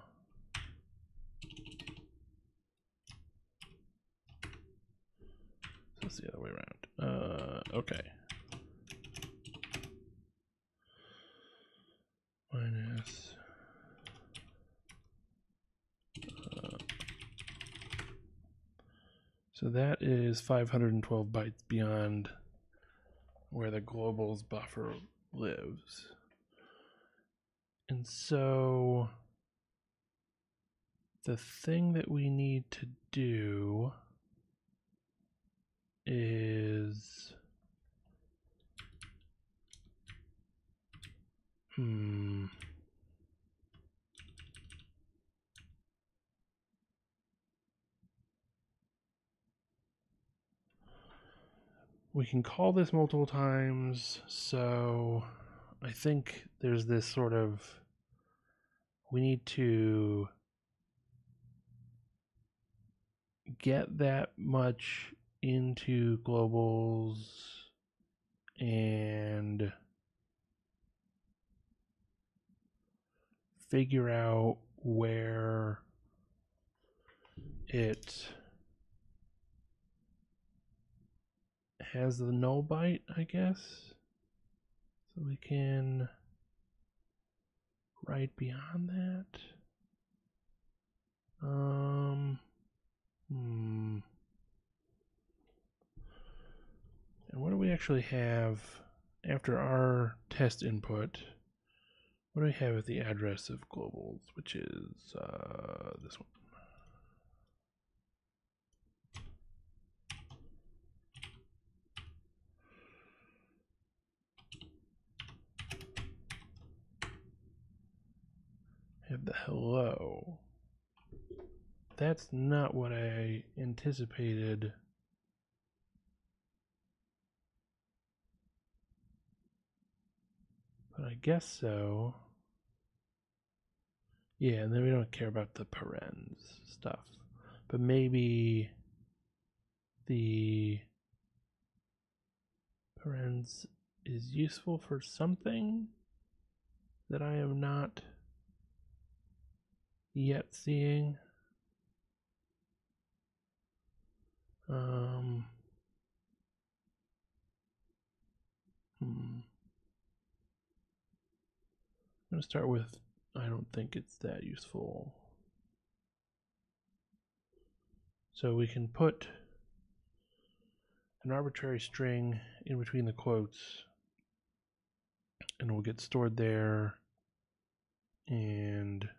It's the other way around. Uh, okay. Minus. Uh, so that is 512 bytes beyond where the globals buffer lives. And so the thing that we need to do is hmm. We can call this multiple times so I think there's this sort of we need to get that much into globals and figure out where it has the null byte, I guess. So we can write beyond that. Um, hmm. And what do we actually have after our test input? What do we have at the address of globals, which is uh, this one? Have the hello. That's not what I anticipated. But I guess so. Yeah, and then we don't care about the parens stuff. But maybe the parens is useful for something that I am not yet seeing. Um, hmm. I'm going to start with I don't think it's that useful. So we can put an arbitrary string in between the quotes and we'll get stored there and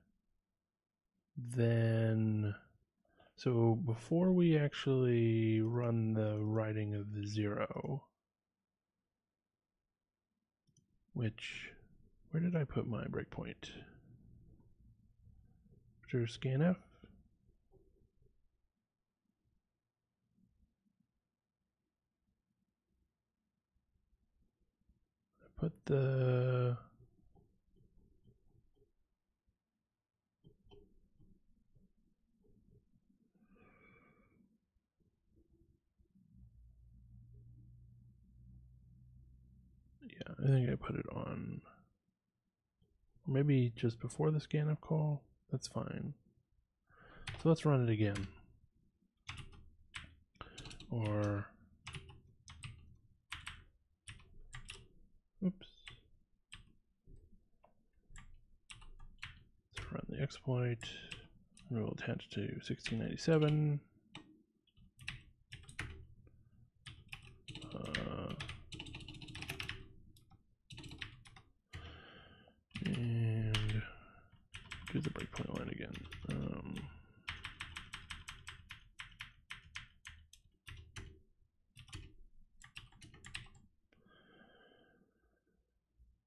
then so before we actually run the writing of the zero which where did I put my breakpoint? After scanf. I put the I think I put it on maybe just before the scan scanf call. That's fine. So let's run it again. Or oops. Let's run the exploit. We'll attach to 1697. Do the breakpoint line again. Um,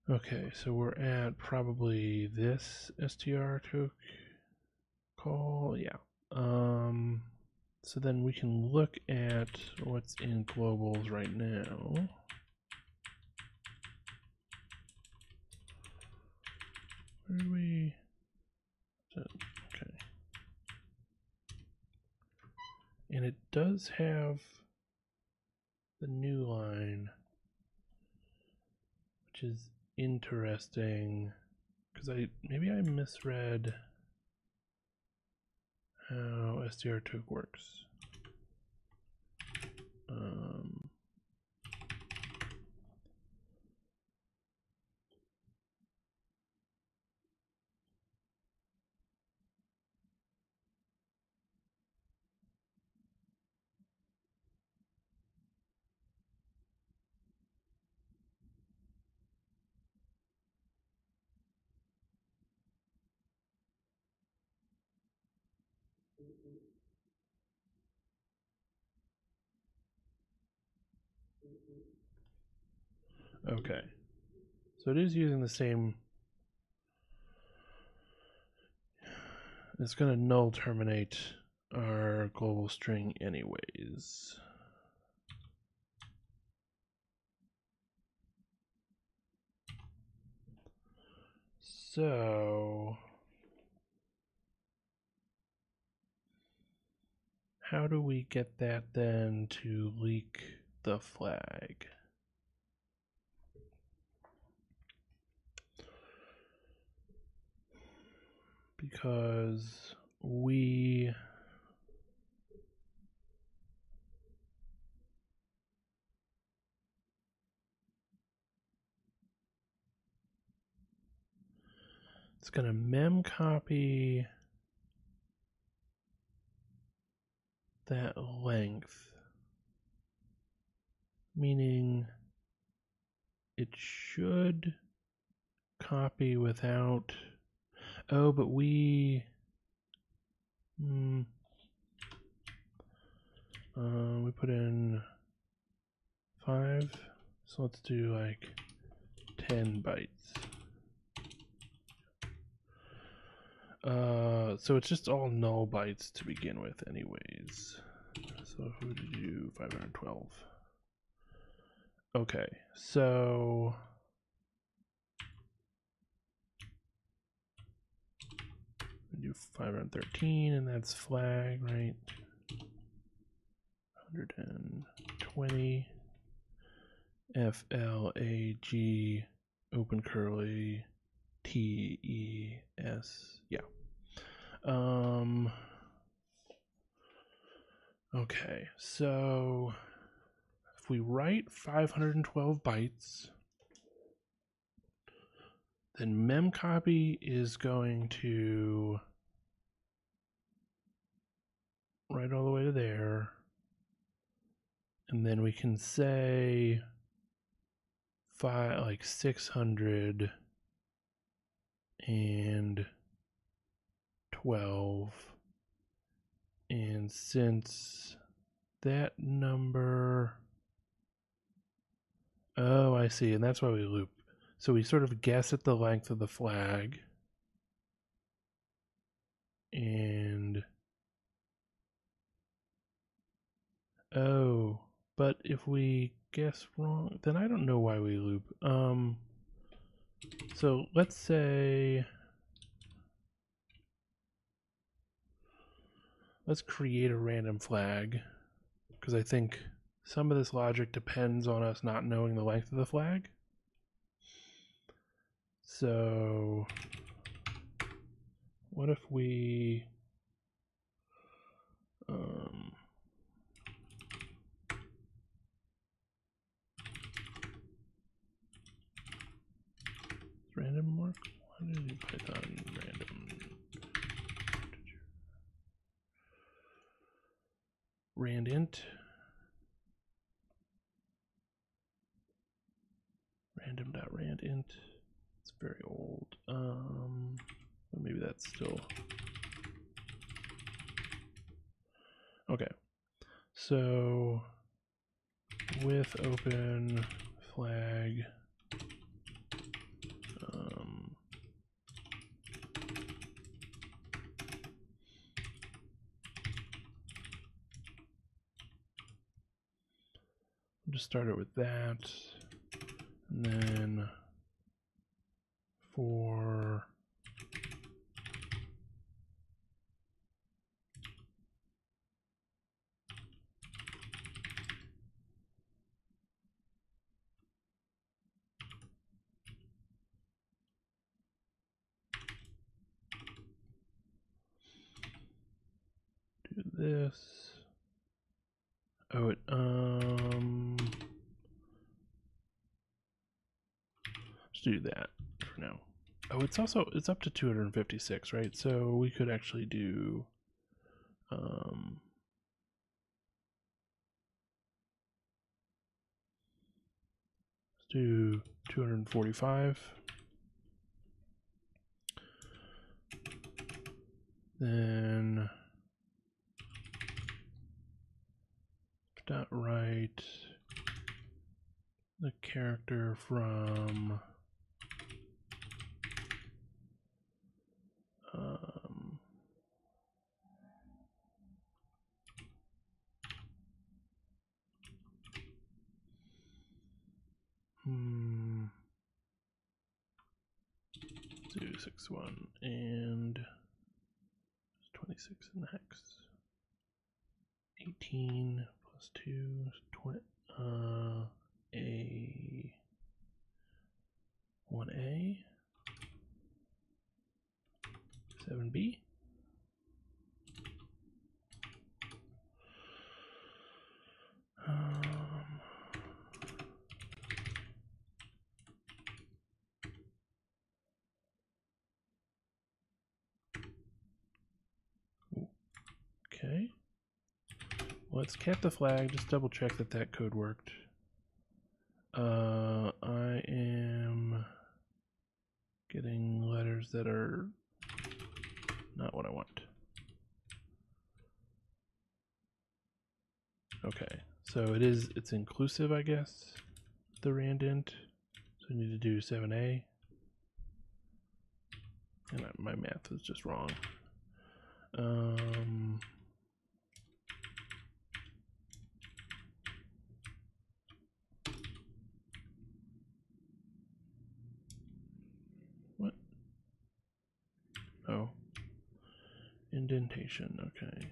okay, so we're at probably this str took call. Yeah. Um, so then we can look at what's in globals right now. Where do we? is that- Okay. And it does have the new line, which is interesting because I maybe I misread how str2 works. Um, So it is using the same. It's going to null terminate our global string anyways. So, how do we get that then to leak the flag? Because we It's going to mem copy that length, meaning it should copy without. Oh, but we. Hmm. Uh, we put in five, so let's do like 10 bytes. Uh, so it's just all null bytes to begin with, anyways. So if we do 512. Okay, so do 513, and that's flag, right? 120 F L A G open curly T E S. Yeah. Um. Okay, so if we write 512 bytes, then memcopy is going to write all the way to there. And then we can say five like 600 and 12 and since that number oh i see and that's why we loop so we sort of guess at the length of the flag and oh but if we guess wrong then i don't know why we loop um so let's say let's create a random flag because I think some of this logic depends on us not knowing the length of the flag. So what if we um, random work? Why did you Python random? Rand int. Random dot rand int. Very old. Um, maybe that's still. Okay, so with open flag. Um, just start it with that. And then for do this. Oh, it, um, let's do that for now. Oh, it's also, it's up to 256, right? So we could actually do, um, let's do 245. Then dot write the character from um, hmm, do 26 one. And 26 in the hex. 18 plus 2 is 20 uh a 1a 7b um Okay. Let's cap the flag. Just double check that that code worked. Uh, I am getting letters that are not what I want. Okay, so it is, it's inclusive, I guess, the randint. So I need to do 7a. And I- my math is just wrong. Um, what? Oh, indentation. Okay.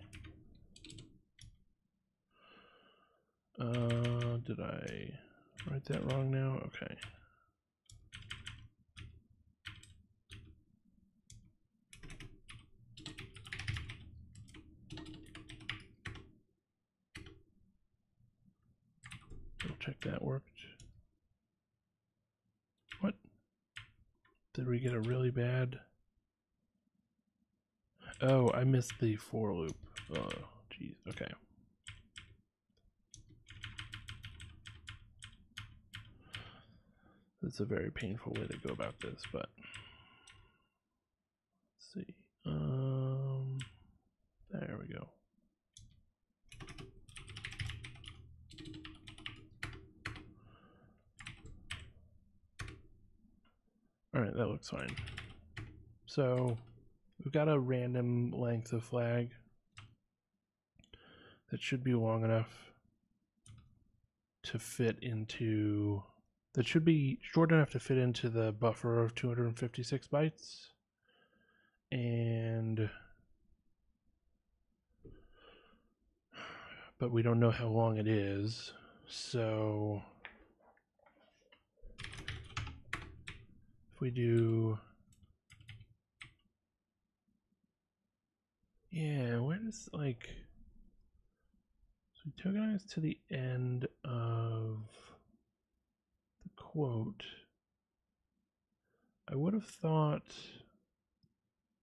Uh, did I write that wrong now? Okay. Check that worked. What? Did we get a really bad? Oh, I missed the for loop. Oh, jeez. Okay. It's a very painful way to go about this, but let's see. Um, there we go. All right, that looks fine. So we've got a random length of flag that should be long enough to fit into that should be short enough to fit into the buffer of 256 bytes. And but we don't know how long it is so if we do yeah where does like so we tokenize to the end of the quote i would have thought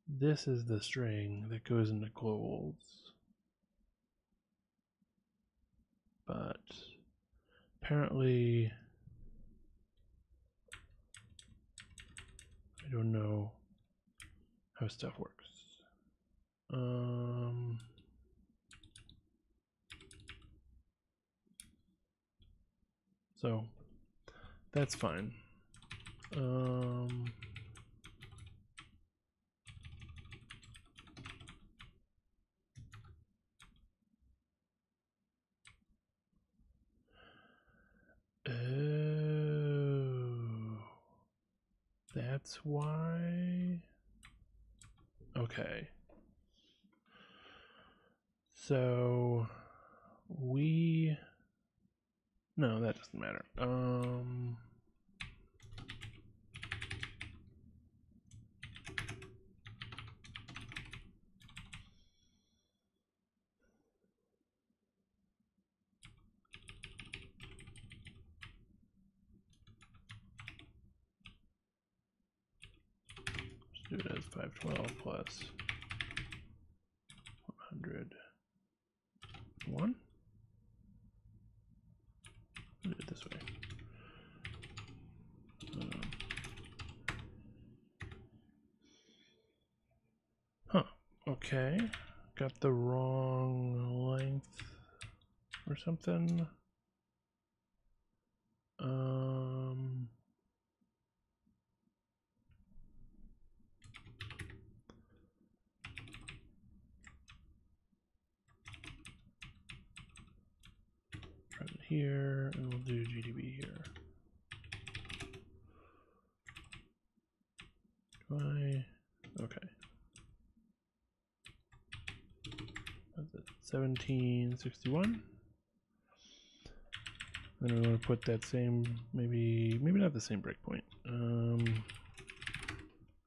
this is the string that goes into globals but apparently I don't know how stuff works. Um, so that's fine. Um, Oh, that's why. Okay. So we. No, that doesn't matter. Um. Let's do it as 512 plus 101. Do it this way. Um, huh. Okay. Got the wrong length or something. Um. Present here, and we'll do GDB here. Do I? Okay. What's it? 1761. Then we want to put that same, maybe, maybe not the same breakpoint. Um,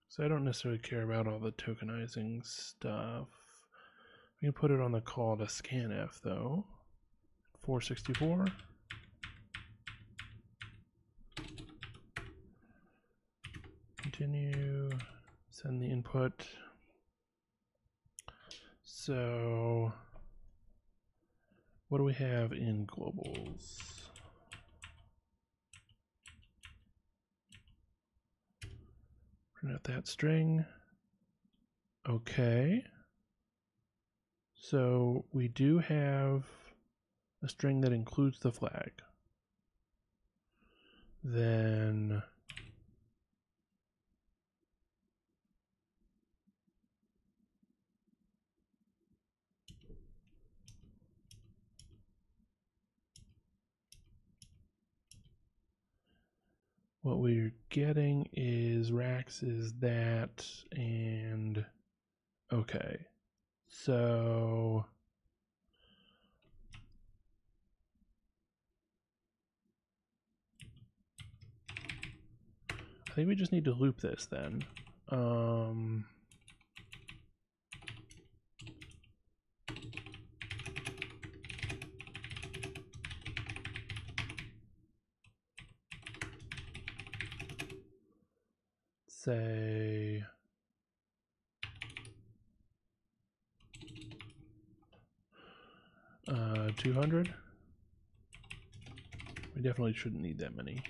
so I don't necessarily care about all the tokenizing stuff. We can put it on the call to scanf though. 464. Continue, send the input. So, what do we have in globals? Print out that string. Okay. So we do have a string that includes the flag. Then what we're getting is Rax is that and okay. So I think we just need to loop this then. Um say uh 200 we definitely shouldn't need that many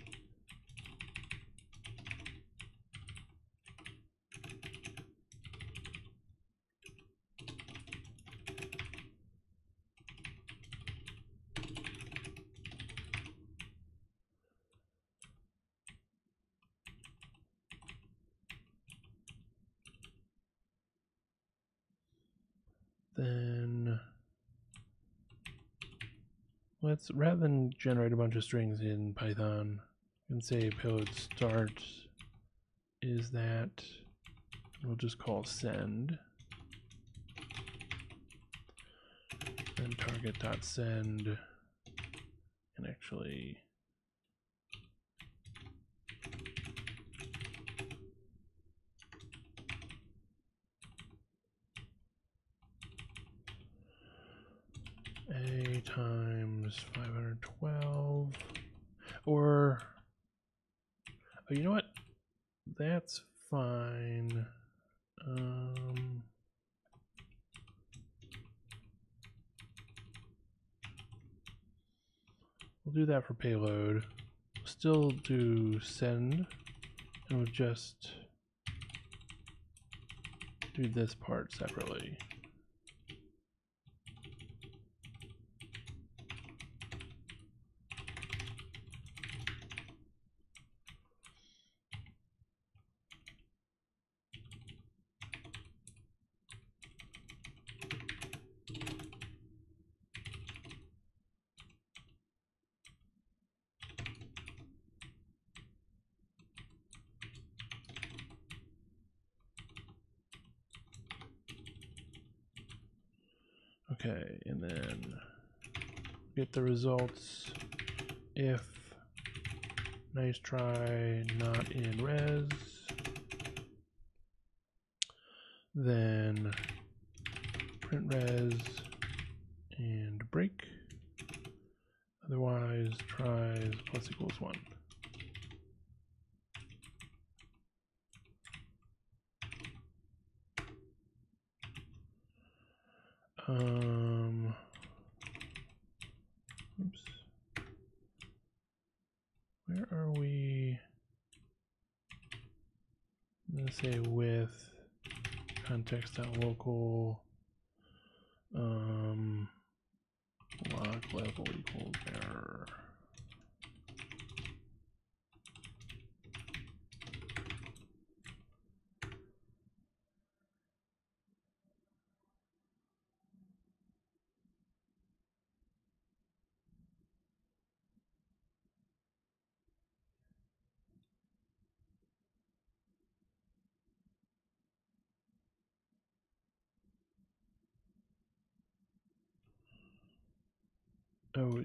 let's rather than generate a bunch of strings in Python, and say payload start is that we'll just call send. And target dot send. And actually Times 512 or oh you know what? That's fine. Um we'll do that for payload. Still do send and we'll just do this part separately Okay, and then get the results. If nice try not in res then print res and break. Otherwise tries plus equals one. Um, oops. Where are we? I'm gonna say with context.local um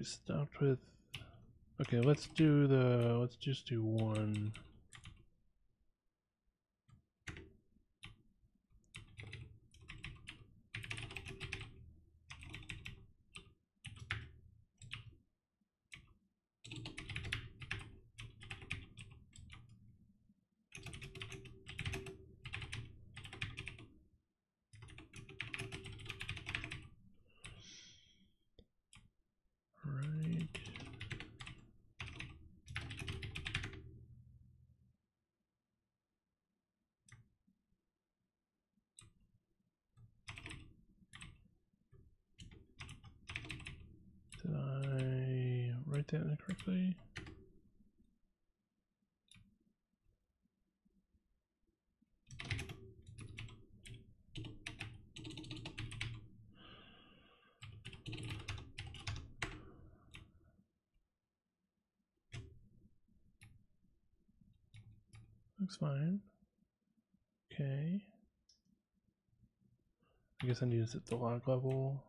Stopped with. Okay, let's do the. Let's just do one. Right. Did I write that incorrectly? Looks fine. Okay. I guess I need to set the log level.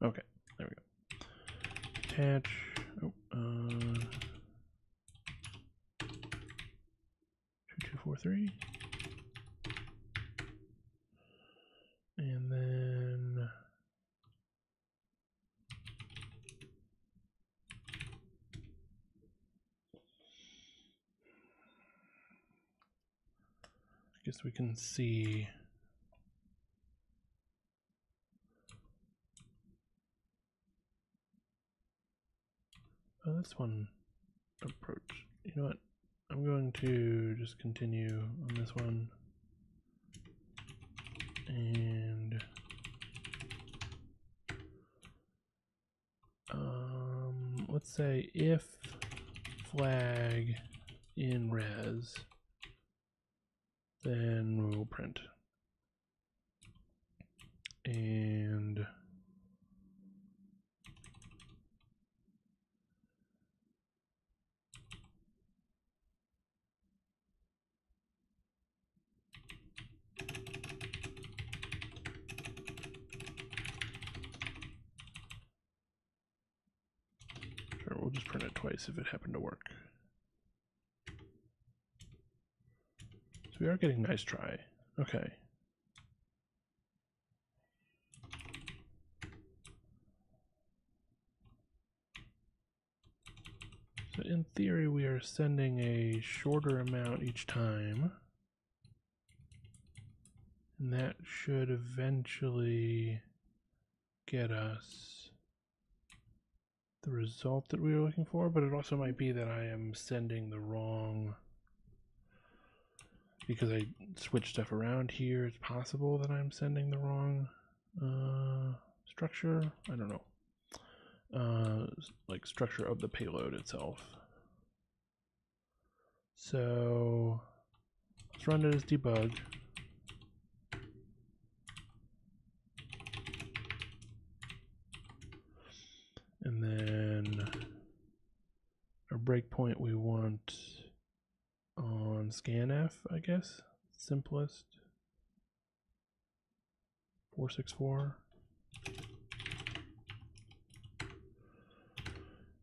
Okay, there we go. Attach. Oh, uh, two two four three, and then I guess we can see. Oh, that's one approach. You know what? I'm going to just continue on this one. And um, let's say if flag in res, then we'll print. And Sure, we'll just print it twice if it happened to work. So we are getting nice try. Okay. So in theory, we are sending a shorter amount each time. And that should eventually get us the result that we were looking for, but it also might be that I am sending the wrong because I switch stuff around here. It's possible that I'm sending the wrong uh, structure. I don't know. Uh, like structure of the payload itself. So let's run it as debug. And then our breakpoint we want on scanf, I guess. Simplest. 464.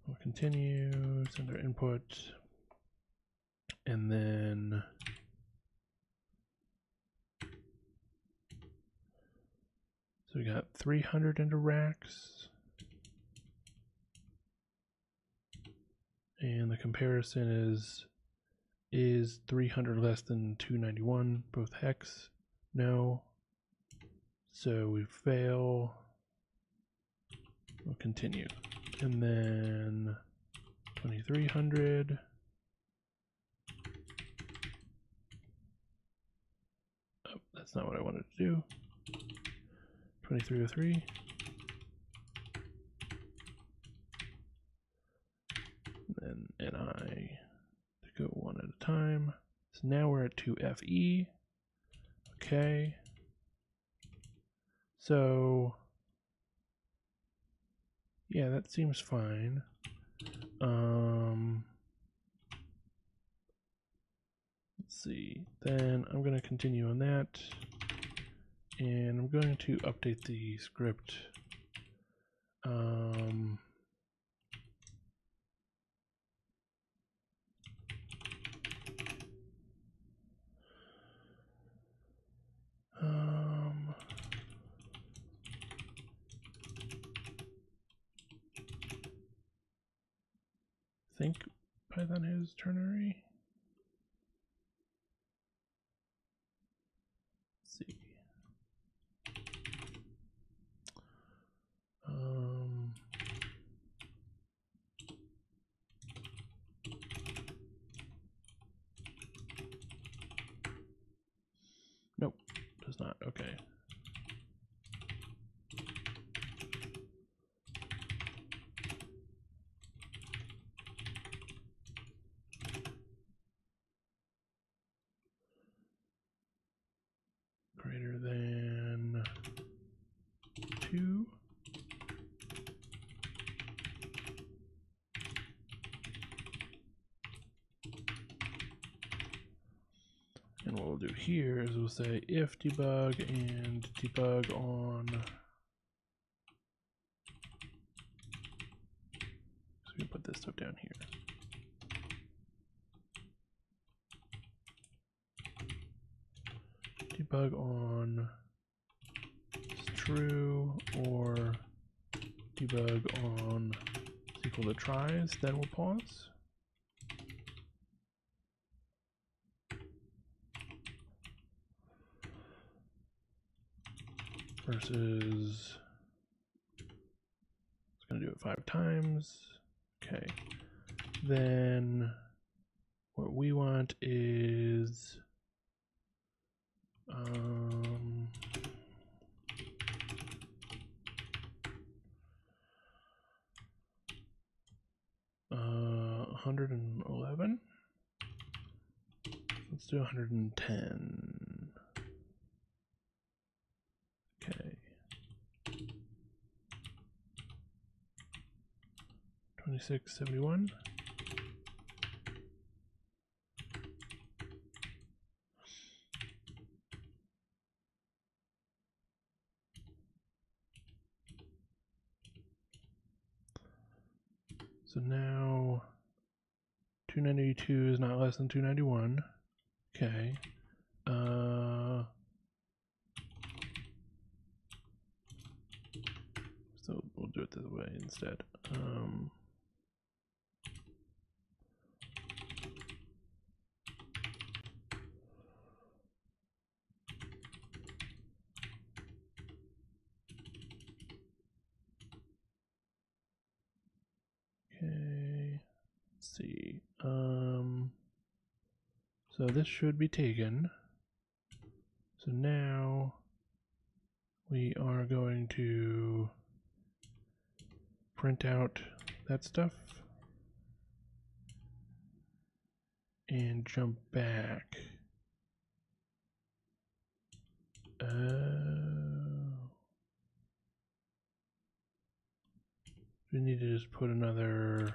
We'll continue, send our input, and then so we got 300 into racks. and the comparison is is 300 less than 291 both hex. No. So we fail. We'll continue. And then 2300 oh, that's not what I wanted to do. 2303 time. So now we're at 2FE. Okay. So, yeah, that seems fine. Um, let's see. Then I'm going to continue on that. And I'm going to update the script. Um, um, think Python has ternary. Let's see. Um, nope, does not. Okay. Greater than two. And what we'll do here is we'll say if debug and debug on. So we put this stuff down here. Debug on true or debug on equal to tries, then we'll pause. Versus it's going to do it five times. Okay. Then what we want is um uh 111 let's do 110 Six seventy-one. 71. So now 292 is not less than 291. Okay. This should be taken. So now we are going to print out that stuff and jump back. Oh. We need to just put another.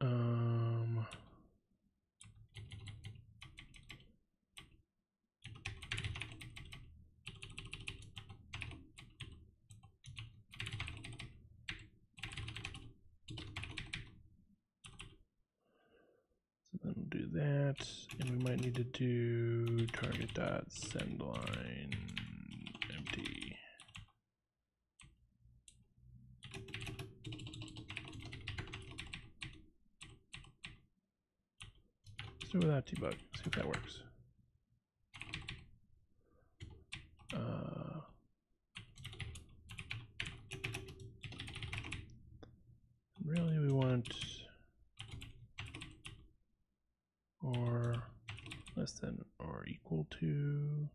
Um. So then we'll do that, and we might need to do target dot send line empty. Let's do it without debug. See if that works. Uh, really, we want or less than or equal to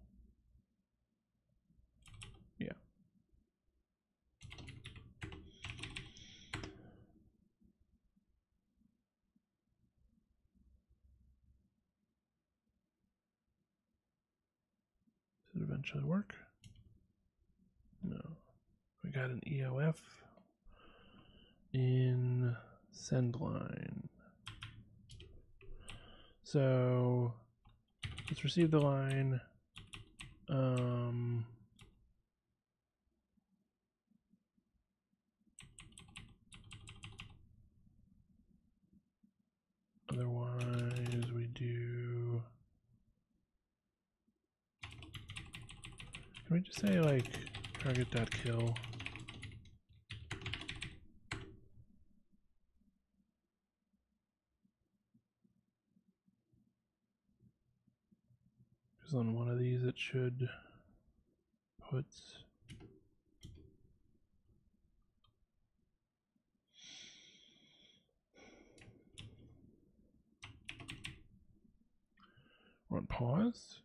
yeah eventually work. No. We got an EOF in send line. So let's the line. Um, otherwise, we do. Can we just say like target dot kill? Because on one of these it should put We're pause.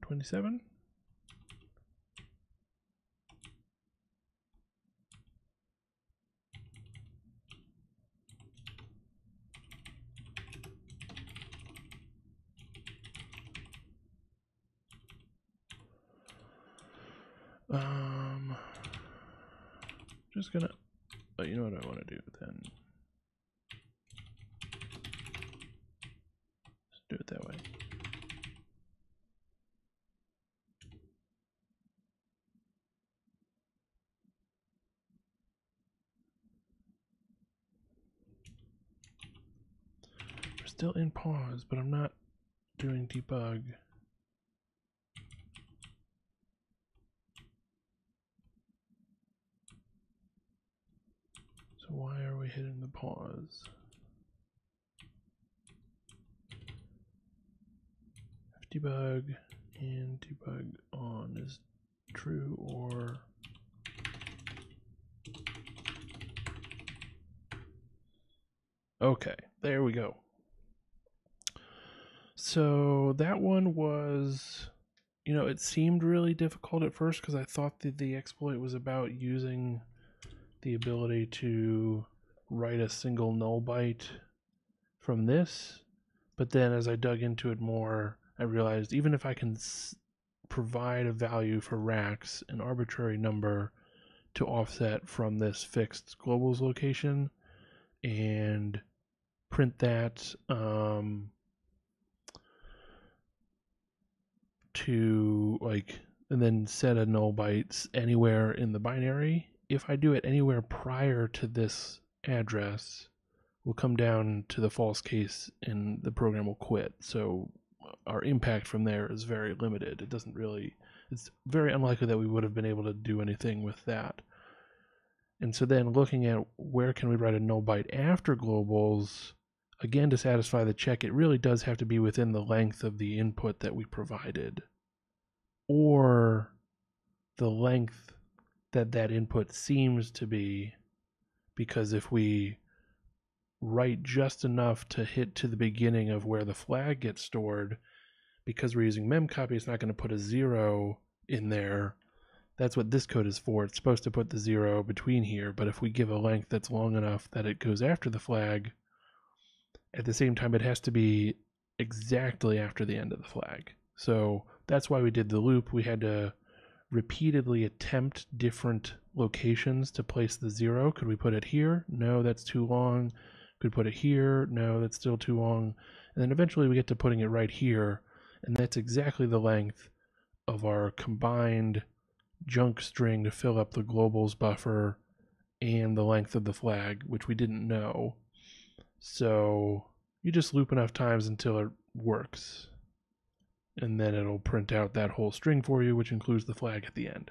27. Um, just gonna. Oh, you know what I want to do then? Let's do it that way. We're still in pause, but I'm not doing debug. So why are we hitting the pause? If debug and debug on is true or Okay, there we go. So that one was, you know, it seemed really difficult at first because I thought that the exploit was about using the ability to write a single null byte from this. But then as I dug into it more, I realized even if I can s- provide a value for racks, an arbitrary number to offset from this fixed globals location, and print that um, to like, and then set a null bytes anywhere in the binary. If I do it anywhere prior to this address, will come down to the false case and the program will quit. So our impact from there is very limited. It doesn't really, it's very unlikely that we would have been able to do anything with that. And so then looking at where can we write a null byte after globals, again to satisfy the check, it really does have to be within the length of the input that we provided or the length that that input seems to be because if we write just enough to hit to the beginning of where the flag gets stored because we're using memcopy it's not going to put a zero in there. That's what this code is for. It's supposed to put the zero between here but if we give a length that's long enough that it goes after the flag at the same time it has to be exactly after the end of the flag. So that's why we did the loop we had to repeatedly attempt different locations to place the zero could we put it here no that's too long could put it here. No, that's still too long. And then eventually we get to putting it right here. And that's exactly the length of our combined junk string to fill up the globals buffer and the length of the flag, which we didn't know. So you just loop enough times until it works. And then it'll print out that whole string for you, which includes the flag at the end.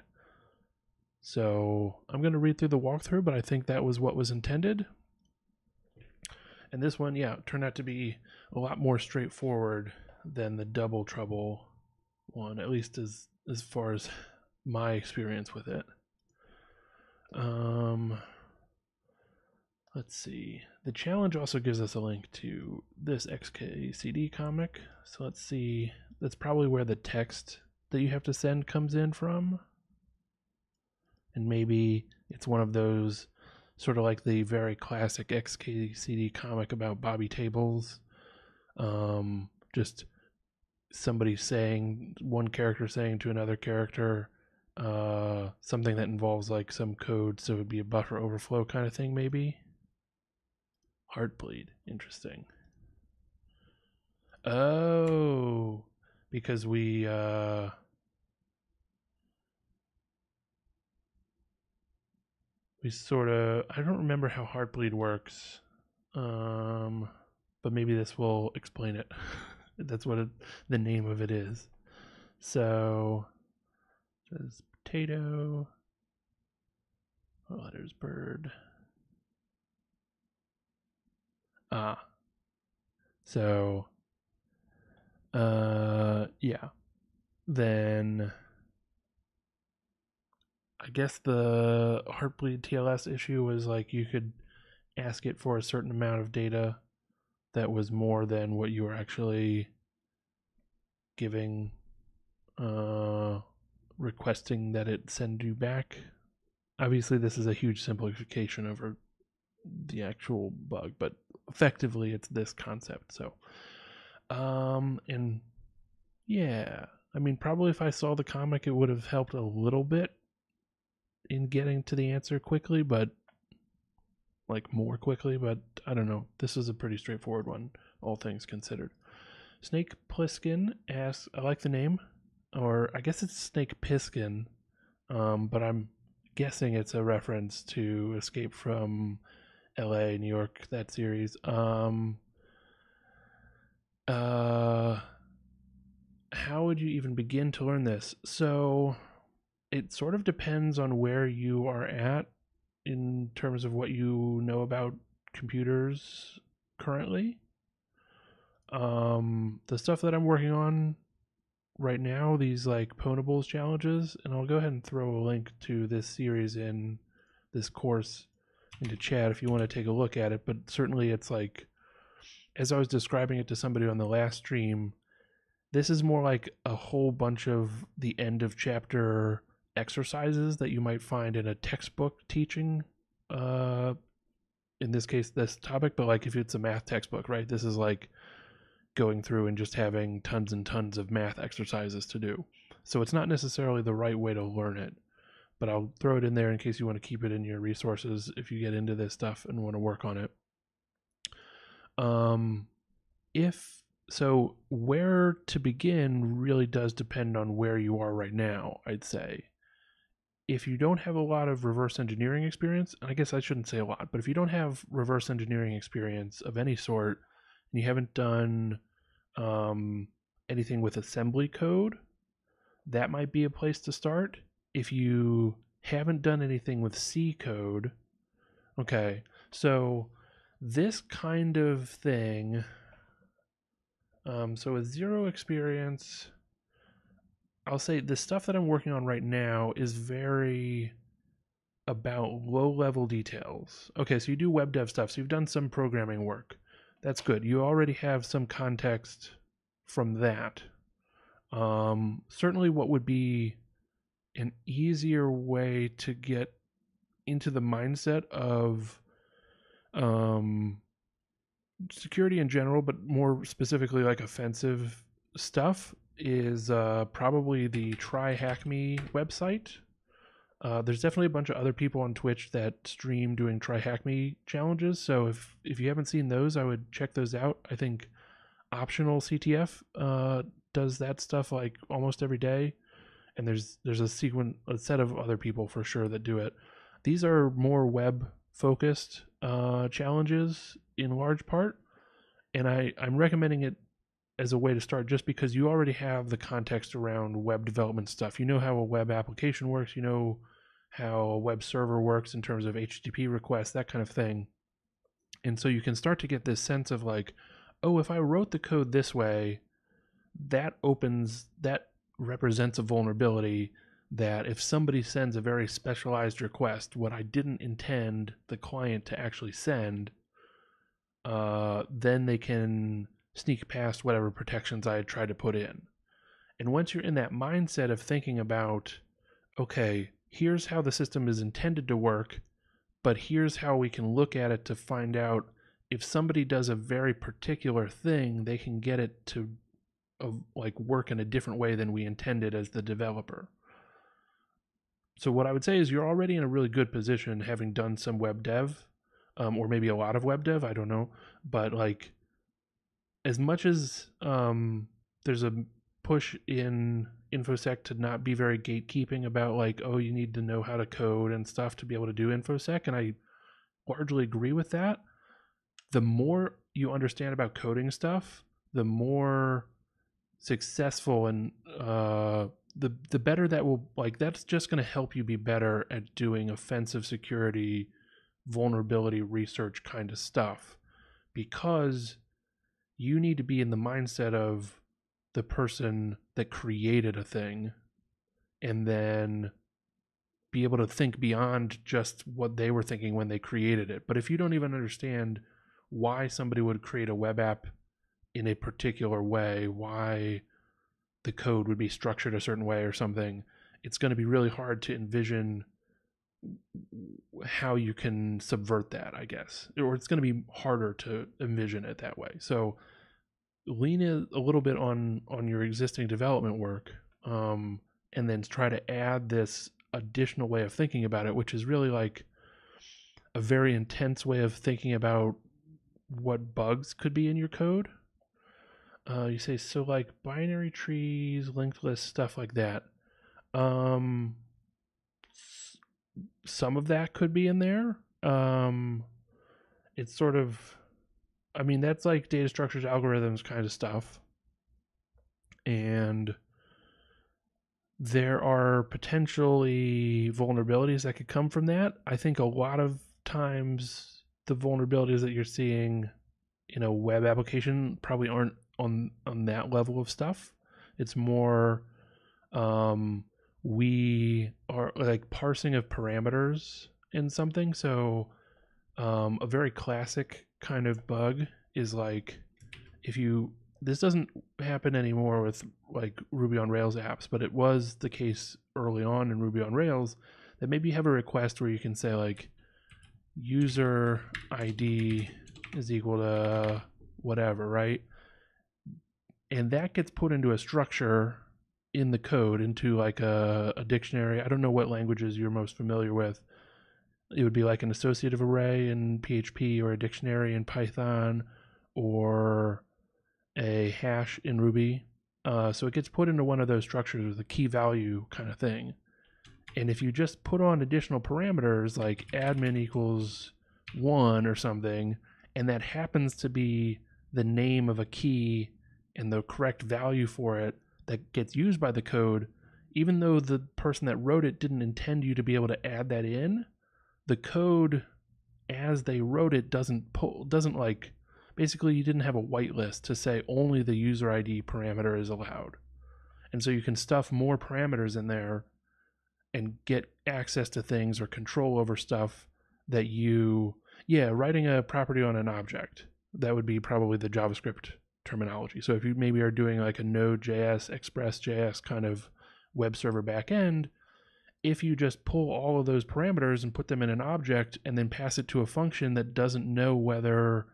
So I'm going to read through the walkthrough, but I think that was what was intended. And this one yeah turned out to be a lot more straightforward than the double trouble one at least as as far as my experience with it. Um let's see. The challenge also gives us a link to this xkcd comic. So let's see that's probably where the text that you have to send comes in from. And maybe it's one of those sort of like the very classic XKCD comic about Bobby Tables. Um, just somebody saying one character saying to another character uh something that involves like some code so it would be a buffer overflow kind of thing maybe. Heartbleed. Interesting. Oh because we uh we sort of i don't remember how heartbleed works um but maybe this will explain it. That's what it, the name of it is. So says potato. Oh, there's bird. Ah. So uh yeah then I guess the Heartbleed TLS issue was like you could ask it for a certain amount of data that was more than what you were actually giving uh requesting that it send you back. Obviously this is a huge simplification over the actual bug, but effectively it's this concept. So um and yeah, I mean probably if I saw the comic it would have helped a little bit in getting to the answer quickly, but like more quickly, but I don't know. This is a pretty straightforward one, all things considered. Snake Pliskin asks, I like the name, or I guess it's Snake Piskin, um, but I'm guessing it's a reference to Escape from LA, New York, that series. Um, uh, how would you even begin to learn this? So, it sort of depends on where you are at in terms of what you know about computers currently. Um, the stuff that I'm working on right now, these like Ponables challenges, and I'll go ahead and throw a link to this series in this course into chat if you want to take a look at it. But certainly, it's like as I was describing it to somebody on the last stream, this is more like a whole bunch of the end of chapter exercises that you might find in a textbook teaching uh in this case this topic. But like if it's a math textbook right this is like going through and just having tons and tons of math exercises to do. So it's not necessarily the right way to learn it. But I'll throw it in there in case you want to keep it in your resources if you get into this stuff and want to work on it um if so where to begin really does depend on where you are right now i'd say if you don't have a lot of reverse engineering experience, and I guess I shouldn't say a lot, but if you don't have reverse engineering experience of any sort, and you haven't done um, anything with assembly code, that might be a place to start. If you haven't done anything with C code, okay, so this kind of thing, um, so with zero experience, I'll say the stuff that I'm working on right now is very about low level details. Okay, so you do web dev stuff, so you've done some programming work. That's good. You already have some context from that. Um, certainly, what would be an easier way to get into the mindset of um, security in general, but more specifically like offensive stuff is uh, probably the Try Hack Me website. Uh, there's definitely a bunch of other people on Twitch that stream doing Try Hack Me challenges. So if if you haven't seen those, I would check those out. I think Optional CTF uh, does that stuff like almost every day, and there's there's a sequence a set of other people for sure that do it. These are more web focused uh, challenges in large part, and I I'm recommending it as a way to start just because you already have the context around web development stuff. You know how a web application works, you know how a web server works in terms of HTTP requests, that kind of thing. And so you can start to get this sense of like, oh, if I wrote the code this way, that opens, that represents a vulnerability that if somebody sends a very specialized request, what I didn't intend the client to actually send, uh, then they can sneak past whatever protections I had tried to put in. And once you're in that mindset of thinking about, okay, here's how the system is intended to work, but here's how we can look at it to find out if somebody does a very particular thing, they can get it to of like work in a different way than we intended as the developer. So what I would say is you're already in a really good position having done some web dev, um, or maybe a lot of web dev. I don't know, but like as much as um, there's a push in infosec to not be very gatekeeping about like oh you need to know how to code and stuff to be able to do infosec and i largely agree with that the more you understand about coding stuff the more successful and uh the the better that will like that's just going to help you be better at doing offensive security vulnerability research kind of stuff because you need to be in the mindset of the person that created a thing and then be able to think beyond just what they were thinking when they created it. But if you don't even understand why somebody would create a web app in a particular way, why the code would be structured a certain way or something, it's going to be really hard to envision how you can subvert that, I guess. Or it's going to be harder to envision it that way. So lean a little bit on on your existing development work um, and then try to add this additional way of thinking about it which is really like a very intense way of thinking about what bugs could be in your code uh, you say so like binary trees linked lists stuff like that um, some of that could be in there um, it's sort of I mean, that's like data structures, algorithms kind of stuff. And there are potentially vulnerabilities that could come from that. I think a lot of times the vulnerabilities that you're seeing in a web application probably aren't on on that level of stuff. It's more um we are like parsing of parameters in something. So um a very classic kind of bug is like if you this doesn't happen anymore with like Ruby on Rails apps, but it was the case early on in Ruby on Rails that maybe you have a request where you can say like user ID is equal to whatever, right? And that gets put into a structure in the code into like a, a dictionary. I don't know what languages you're most familiar with, it would be like an associative array in PHP or a dictionary in Python or a hash in Ruby. Uh, so it gets put into one of those structures with a key value kind of thing. And if you just put on additional parameters like admin equals one or something, and that happens to be the name of a key and the correct value for it that gets used by the code, even though the person that wrote it didn't intend you to be able to add that in, the code as they wrote it doesn't pull doesn't like basically you didn't have a whitelist to say only the user ID parameter is allowed. And so you can stuff more parameters in there and get access to things or control over stuff that you yeah, writing a property on an object. That would be probably the JavaScript terminology. So if you maybe are doing like a Node.js, Express.js kind of web server backend, if you just pull all of those parameters and put them in an object and then pass it to a function that doesn't know whether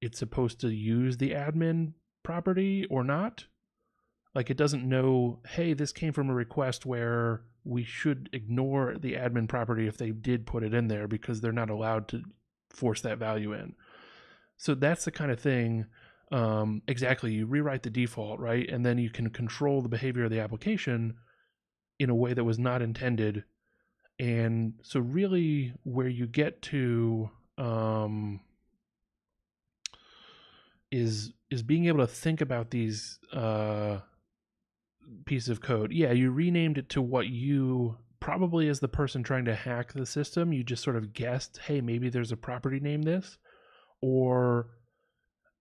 it's supposed to use the admin property or not, like it doesn't know, hey, this came from a request where we should ignore the admin property if they did put it in there because they're not allowed to force that value in. So that's the kind of thing. Um, exactly. You rewrite the default, right? And then you can control the behavior of the application in a way that was not intended. And so, really, where you get to um, is is being able to think about these uh, pieces of code. Yeah, you renamed it to what you probably as the person trying to hack the system, you just sort of guessed, hey, maybe there's a property name this, or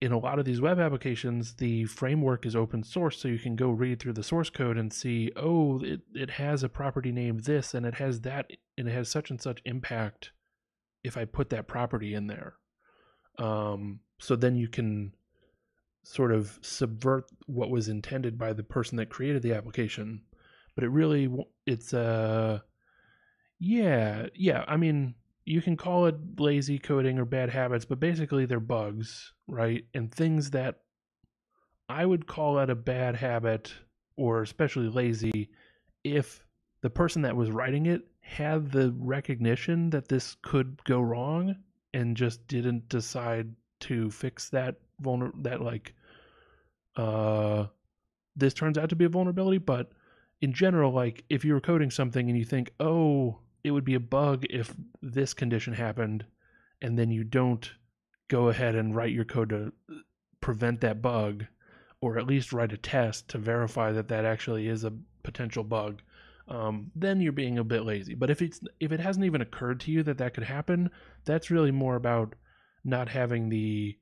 in a lot of these web applications, the framework is open source, so you can go read through the source code and see, oh, it, it has a property named this, and it has that, and it has such and such impact if I put that property in there. Um, so then you can sort of subvert what was intended by the person that created the application. But it really, it's uh, yeah, yeah. I mean, you can call it lazy coding or bad habits, but basically they're bugs, right? And things that I would call it a bad habit or especially lazy if the person that was writing it had the recognition that this could go wrong and just didn't decide to fix that vulner that like uh this turns out to be a vulnerability but in general like if you were coding something and you think oh it would be a bug if this condition happened and then you don't go ahead and write your code to prevent that bug or at least write a test to verify that that actually is a potential bug um, then you're being a bit lazy. But if it's if it hasn't even occurred to you that that could happen that's really more about not having the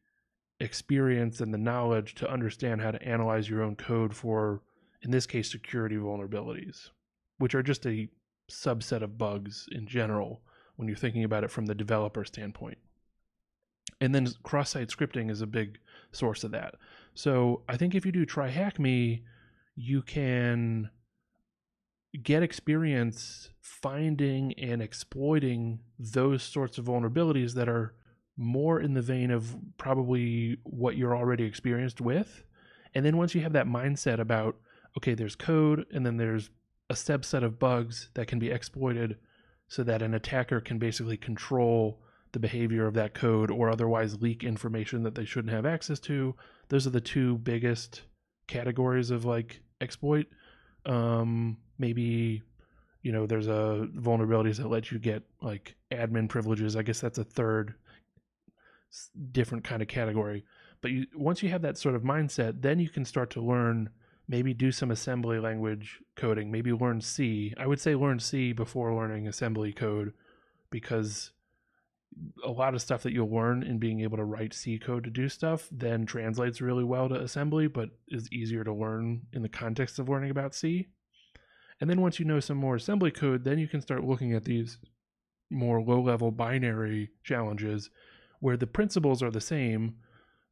experience and the knowledge to understand how to analyze your own code for in this case security vulnerabilities which are just a subset of bugs in general when you're thinking about it from the developer standpoint and then cross-site scripting is a big source of that so i think if you do try hack me you can get experience finding and exploiting those sorts of vulnerabilities that are more in the vein of probably what you're already experienced with. And then once you have that mindset about, okay, there's code and then there's a subset of bugs that can be exploited so that an attacker can basically control the behavior of that code or otherwise leak information that they shouldn't have access to. Those are the two biggest categories of like exploit. Um, maybe you know there's a vulnerabilities that let you get like admin privileges. I guess that's a third different kind of category. But you, once you have that sort of mindset, then you can start to learn. Maybe do some assembly language coding. Maybe learn C. I would say learn C before learning assembly code, because a lot of stuff that you'll learn in being able to write C code to do stuff then translates really well to assembly, but is easier to learn in the context of learning about C. And then once you know some more assembly code, then you can start looking at these more low level binary challenges where the principles are the same.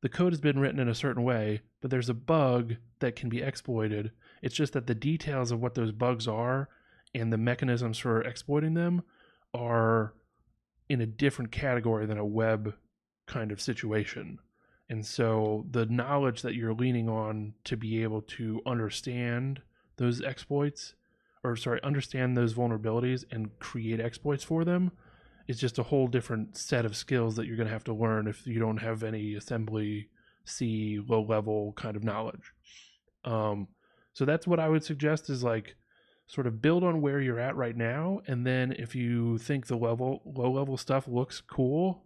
The code has been written in a certain way, but there's a bug that can be exploited. It's just that the details of what those bugs are and the mechanisms for exploiting them are in a different category than a web kind of situation. And so the knowledge that you're leaning on to be able to understand those exploits or sorry, understand those vulnerabilities and create exploits for them is just a whole different set of skills that you're going to have to learn if you don't have any assembly C low level kind of knowledge. Um, so that's what I would suggest is like sort of build on where you're at right now, and then if you think the level low level stuff looks cool,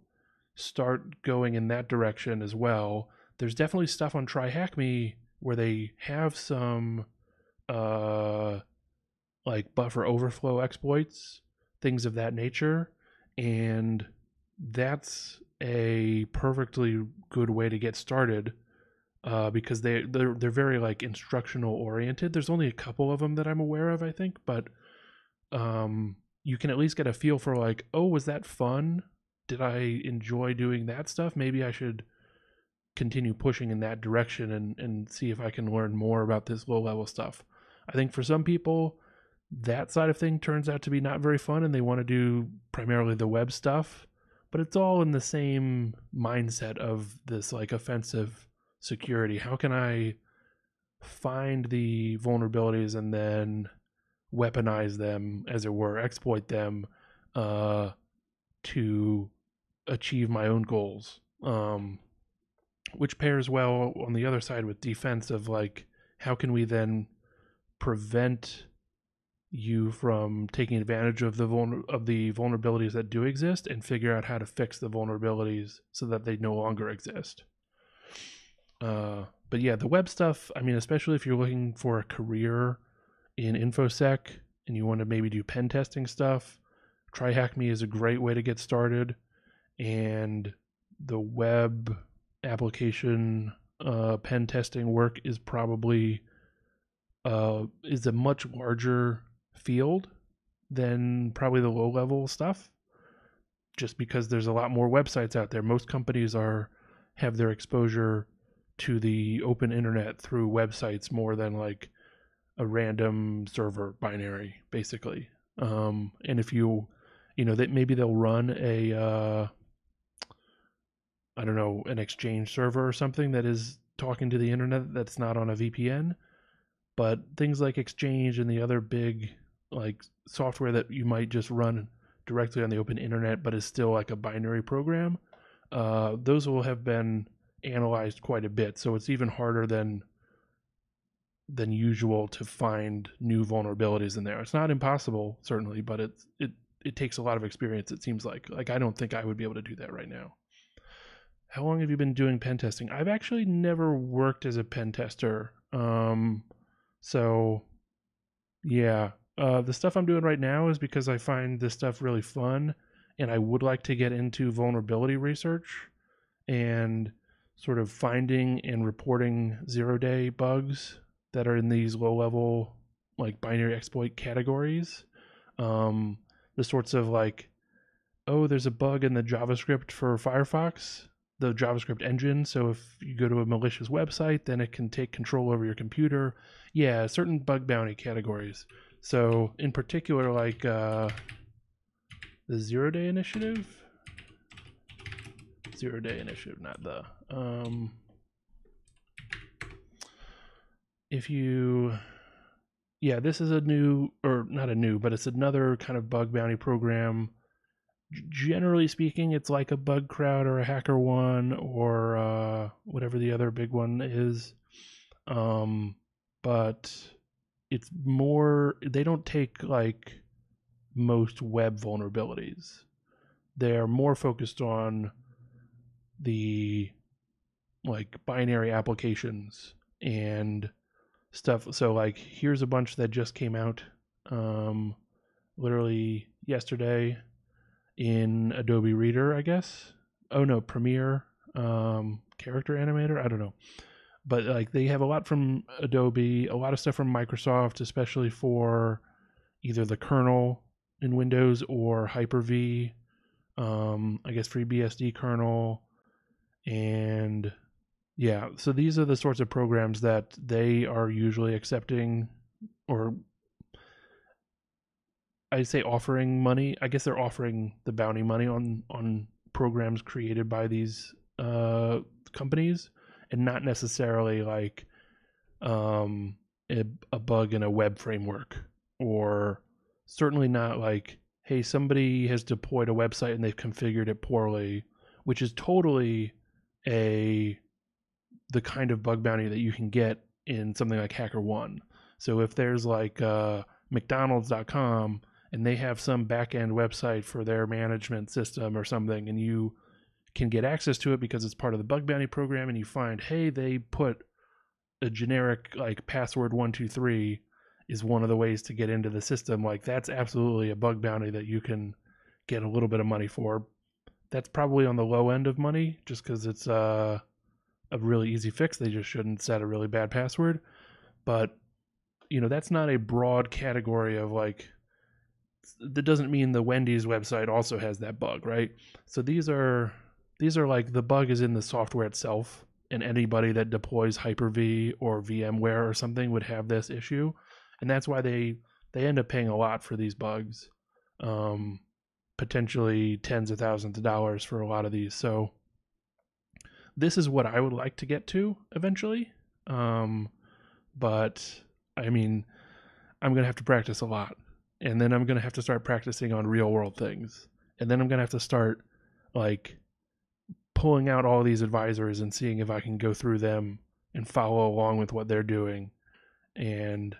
start going in that direction as well. There's definitely stuff on Try Hack Me where they have some uh like buffer overflow exploits, things of that nature, and that's a perfectly good way to get started uh, because they they're they're very like instructional oriented. There's only a couple of them that I'm aware of, I think, but um, you can at least get a feel for like, oh, was that fun? Did I enjoy doing that stuff? Maybe I should continue pushing in that direction and and see if I can learn more about this low level stuff. I think for some people that side of thing turns out to be not very fun and they want to do primarily the web stuff, but it's all in the same mindset of this like offensive security. How can I find the vulnerabilities and then weaponize them as it were, exploit them uh to achieve my own goals. Um which pairs well on the other side with defense of like how can we then prevent you from taking advantage of the vulner- of the vulnerabilities that do exist and figure out how to fix the vulnerabilities so that they no longer exist. Uh, but yeah, the web stuff. I mean, especially if you're looking for a career in infosec and you want to maybe do pen testing stuff, try hack me is a great way to get started. And the web application uh, pen testing work is probably uh, is a much larger field than probably the low level stuff just because there's a lot more websites out there most companies are have their exposure to the open internet through websites more than like a random server binary basically um and if you you know that maybe they'll run a uh i don't know an exchange server or something that is talking to the internet that's not on a VPN. But things like Exchange and the other big like software that you might just run directly on the open internet, but is still like a binary program, uh, those will have been analyzed quite a bit. So it's even harder than than usual to find new vulnerabilities in there. It's not impossible, certainly, but it's it it takes a lot of experience. It seems like like I don't think I would be able to do that right now. How long have you been doing pen testing? I've actually never worked as a pen tester. Um, so yeah, uh, the stuff I'm doing right now is because I find this stuff really fun, and I would like to get into vulnerability research and sort of finding and reporting zero day bugs that are in these low level like binary exploit categories. Um, the sorts of like, oh, there's a bug in the JavaScript for Firefox, the JavaScript engine. So if you go to a malicious website, then it can take control over your computer. Yeah, certain bug bounty categories. So in particular, like uh, the zero day initiative, zero day initiative, not the. Um, if you yeah this is a new or not a new but it's another kind of bug bounty program generally speaking it's like a Bugcrowd or a HackerOne or uh, whatever the other big one is um, but it's more they don't take like most web vulnerabilities they're more focused on the like binary applications and stuff. So like here's a bunch that just came out um literally yesterday in Adobe Reader, I guess. Oh no, Premiere um character animator, I don't know. But like they have a lot from Adobe, a lot of stuff from Microsoft, especially for either the kernel in Windows or Hyper-V, um I guess FreeBSD kernel and yeah, so these are the sorts of programs that they are usually accepting or I say offering money. I guess they're offering the bounty money on on programs created by these uh companies and not necessarily like um a, a bug in a web framework or certainly not like hey somebody has deployed a website and they've configured it poorly which is totally a the kind of bug bounty that you can get in something like HackerOne. So if there's like uh, McDonald's.com and they have some back end website for their management system or something, and you can get access to it because it's part of the bug bounty program, and you find, hey, they put a generic like password one two three is one of the ways to get into the system. Like that's absolutely a bug bounty that you can get a little bit of money for. That's probably on the low end of money, just because it's uh a really easy fix. They just shouldn't set a really bad password. But you know, that's not a broad category of like that doesn't mean the Wendy's website also has that bug, right? So these are these are like the bug is in the software itself and anybody that deploys Hyper-V or VMware or something would have this issue. And that's why they they end up paying a lot for these bugs. Um potentially tens of thousands of dollars for a lot of these. So this is what I would like to get to eventually. Um, but I mean, I'm gonna have to practice a lot, and then I'm gonna have to start practicing on real world things, and then I'm gonna have to start like pulling out all these advisors and seeing if I can go through them and follow along with what they're doing, and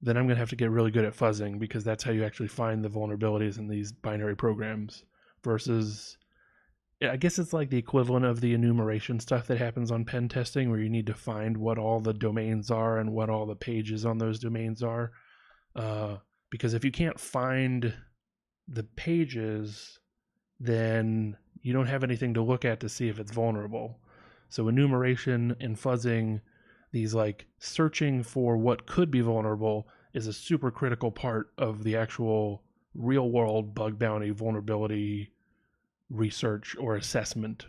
then I'm gonna have to get really good at fuzzing because that's how you actually find the vulnerabilities in these binary programs versus I guess it's like the equivalent of the enumeration stuff that happens on pen testing, where you need to find what all the domains are and what all the pages on those domains are. Uh, because if you can't find the pages, then you don't have anything to look at to see if it's vulnerable. So enumeration and fuzzing, these like searching for what could be vulnerable, is a super critical part of the actual real world bug bounty vulnerability research or assessment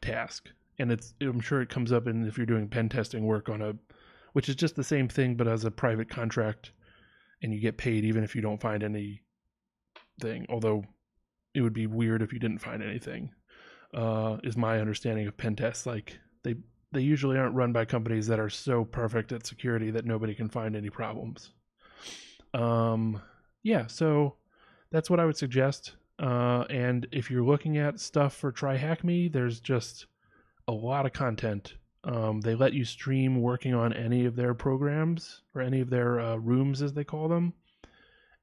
task and it's i'm sure it comes up in if you're doing pen testing work on a which is just the same thing but as a private contract and you get paid even if you don't find any thing although it would be weird if you didn't find anything uh is my understanding of pen tests like they they usually aren't run by companies that are so perfect at security that nobody can find any problems. Um, yeah, so that's what I would suggest. Uh, and if you're looking at stuff for Try Hack Me, there's just a lot of content. Um, they let you stream working on any of their programs or any of their uh, rooms, as they call them.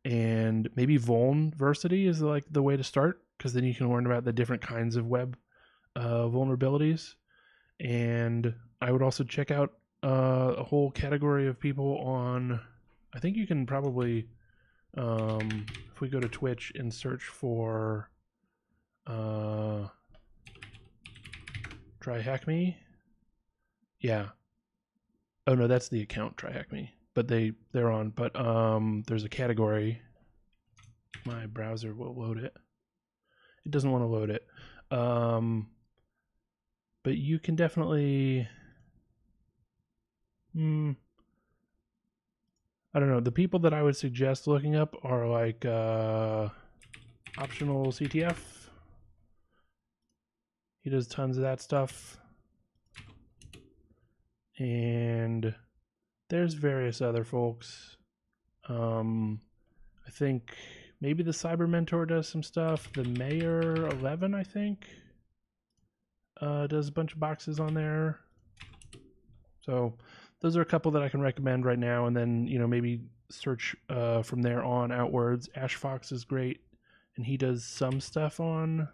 And maybe Vulnversity is like the way to start because then you can learn about the different kinds of web uh, vulnerabilities. And I would also check out uh, a whole category of people on. I think you can probably, um, if we go to Twitch and search for, uh, try hack me. Yeah. Oh no, that's the account try hack me. But they they're on. But um, there's a category. My browser will load it. It doesn't want to load it. Um, but you can definitely. Hmm. I don't know. The people that I would suggest looking up are like uh, optional CTF. He does tons of that stuff. And there's various other folks. Um, I think maybe the Cyber Mentor does some stuff. The Mayor 11, I think, uh, does a bunch of boxes on there. So those are a couple that I can recommend right now. And then, you know, maybe search uh, from there on outwards. Ash Fox is great. And he does some stuff on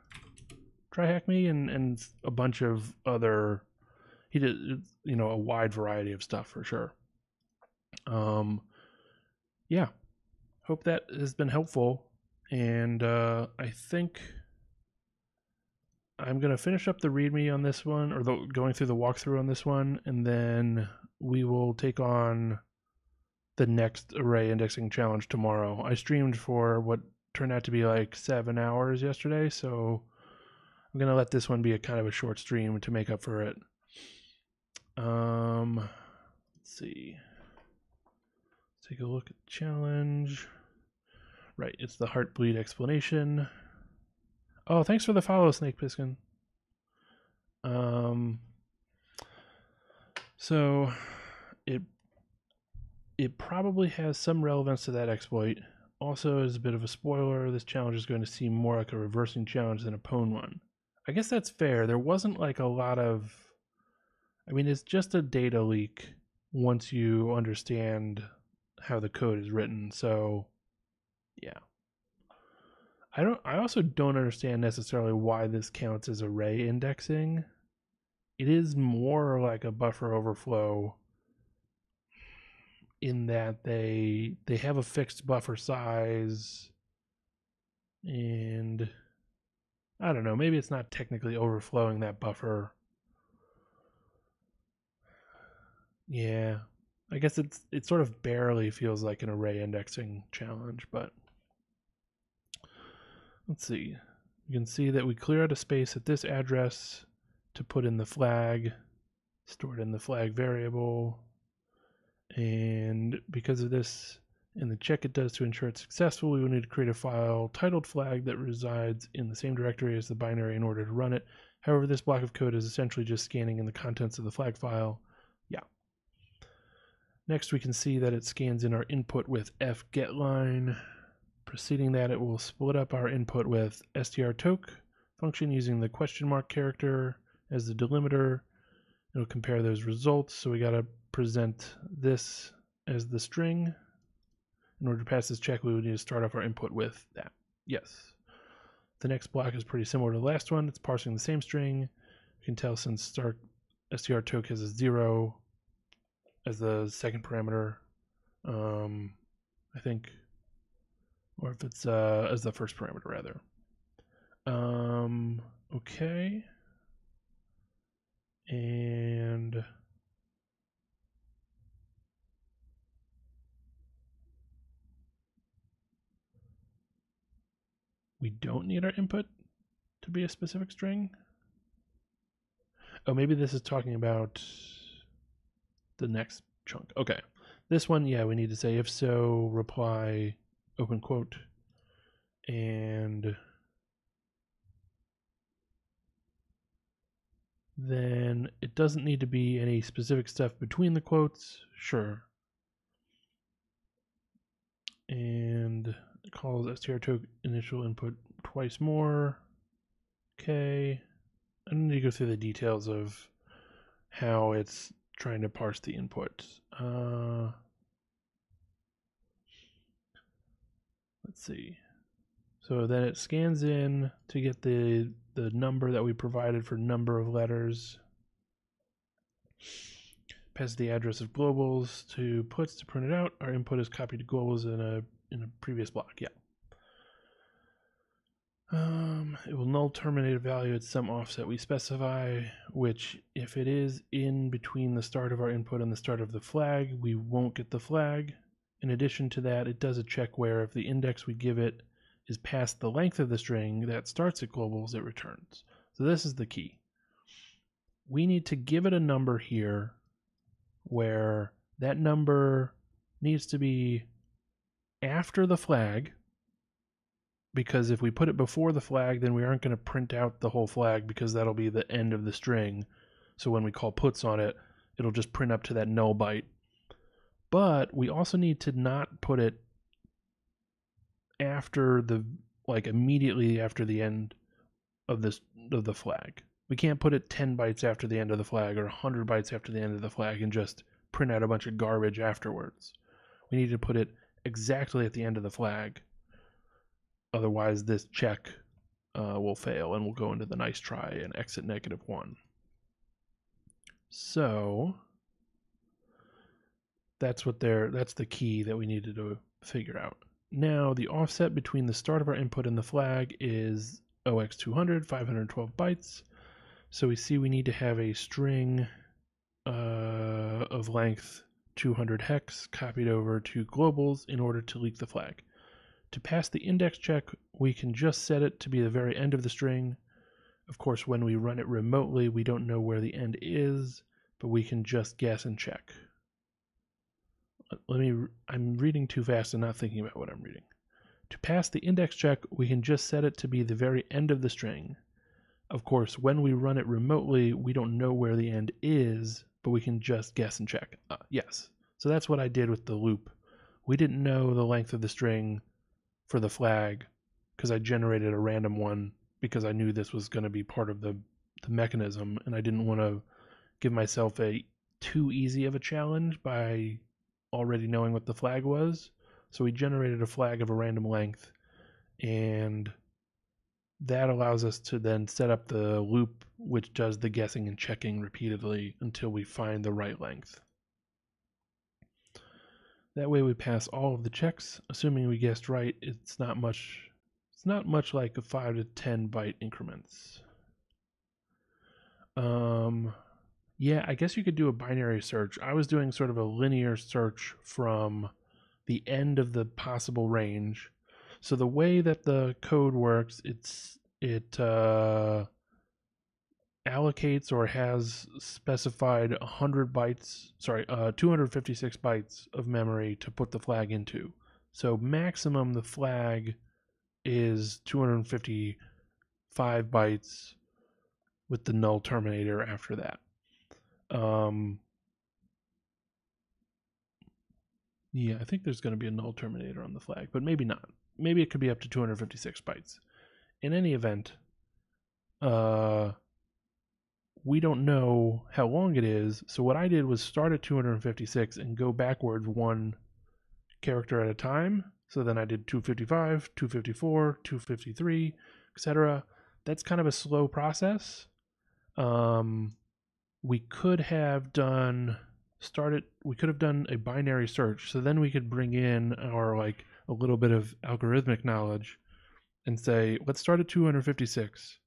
Try Hack Me and, and a bunch of other, he did, you know, a wide variety of stuff for sure. Um, yeah, hope that has been helpful. And uh, I think I'm gonna finish up the README on this one, or the going through the walkthrough on this one, and then we will take on the next array indexing challenge tomorrow. I streamed for what turned out to be like seven hours yesterday, so I'm gonna let this one be a kind of a short stream to make up for it. Um, let's see. Take a look at the challenge. Right, it's the heartbleed explanation. Oh, thanks for the follow, Snake Piskin. Um, so it it probably has some relevance to that exploit. Also, as a bit of a spoiler, this challenge is going to seem more like a reversing challenge than a pwn one. I guess that's fair. There wasn't like a lot of. I mean, it's just a data leak once you understand how the code is written. So, yeah. I don't I also don't understand necessarily why this counts as array indexing. It is more like a buffer overflow in that they they have a fixed buffer size and I don't know, maybe it's not technically overflowing that buffer. Yeah. I guess it's it sort of barely feels like an array indexing challenge, but let's see. You can see that we clear out a space at this address to put in the flag, stored in the flag variable. And because of this and the check it does to ensure it's successful, we will need to create a file titled flag that resides in the same directory as the binary in order to run it. However, this block of code is essentially just scanning in the contents of the flag file. Next, we can see that it scans in our input with fgetLine. Preceding that, it will split up our input with strtok function using the question mark character as the delimiter. It'll compare those results. So we got to present this as the string. In order to pass this check, we would need to start off our input with that. Yes. The next block is pretty similar to the last one. It's parsing the same string. You can tell since start has a zero as the second parameter. Um, I think or if it's uh, as the first parameter rather. Um, okay. And we don't need our input to be a specific string. Oh, maybe this is talking about the next chunk. Okay. This one, yeah, we need to say if so, reply open quote and then it doesn't need to be any specific stuff between the quotes. Sure. And calls str token initial input twice more. Okay. I don't need to go through the details of how it's trying to parse the input. Uh, let's see. So then it scans in to get the the number that we provided for number of letters. Passes the address of globals to puts to print it out. Our input is copied to globals in a in a previous block. Yeah. Um, it will null terminate a value at some offset we specify, which if it is in between the start of our input and the start of the flag, we won't get the flag. In addition to that, it does a check where if the index we give it is past the length of the string that starts at globals, it returns. So this is the key. We need to give it a number here where that number needs to be after the flag because if we put it before the flag, then we aren't going to print out the whole flag because that'll be the end of the string. So when we call puts on it, it'll just print up to that null byte. But we also need to not put it after the like immediately after the end of this of the flag. We can't put it 10 bytes after the end of the flag or 100 bytes after the end of the flag and just print out a bunch of garbage afterwards. We need to put it exactly at the end of the flag Otherwise, this check uh, will fail and we'll go into the nice try and exit negative one. So that's what they're that's the key that we needed to figure out. Now the offset between the start of our input and the flag is OX200, 512 bytes. So we see we need to have a string uh, of length 200 hex copied over to globals in order to leak the flag. To pass the index check, we can just set it to be the very end of the string. Of course, when we run it remotely, we don't know where the end is, but we can just guess and check. Let me, I'm reading too fast and not thinking about what I'm reading. To pass the index check, we can just set it to be the very end of the string. Of course, when we run it remotely, we don't know where the end is, but we can just guess and check. Uh, yes. So that's what I did with the loop. We didn't know the length of the string for the flag because I generated a random one because I knew this was going to be part of the the mechanism and I didn't want to give myself a too easy of a challenge by already knowing what the flag was. So we generated a flag of a random length and that allows us to then set up the loop which does the guessing and checking repeatedly until we find the right length. That way we pass all of the checks, assuming we guessed right. It's not much it's not much like a 5 to 10 byte increments. Um yeah, I guess you could do a binary search. I was doing sort of a linear search from the end of the possible range. So the way that the code works, it's it uh allocates or has specified 100 bytes, sorry, uh, 256 bytes of memory to put the flag into. So maximum the flag is 255 bytes with the null terminator after that. Um, yeah, I think there's going to be a null terminator on the flag, but maybe not. Maybe it could be up to 256 bytes. In any event, uh, we don't know how long it is. So what I did was start at 256 and go backwards one character at a time. So then I did 255, 254, 253, etc. That's kind of a slow process. Um, we could have done started we could have done a binary search so then we could bring in our like a little bit of algorithmic knowledge and say let's start at 256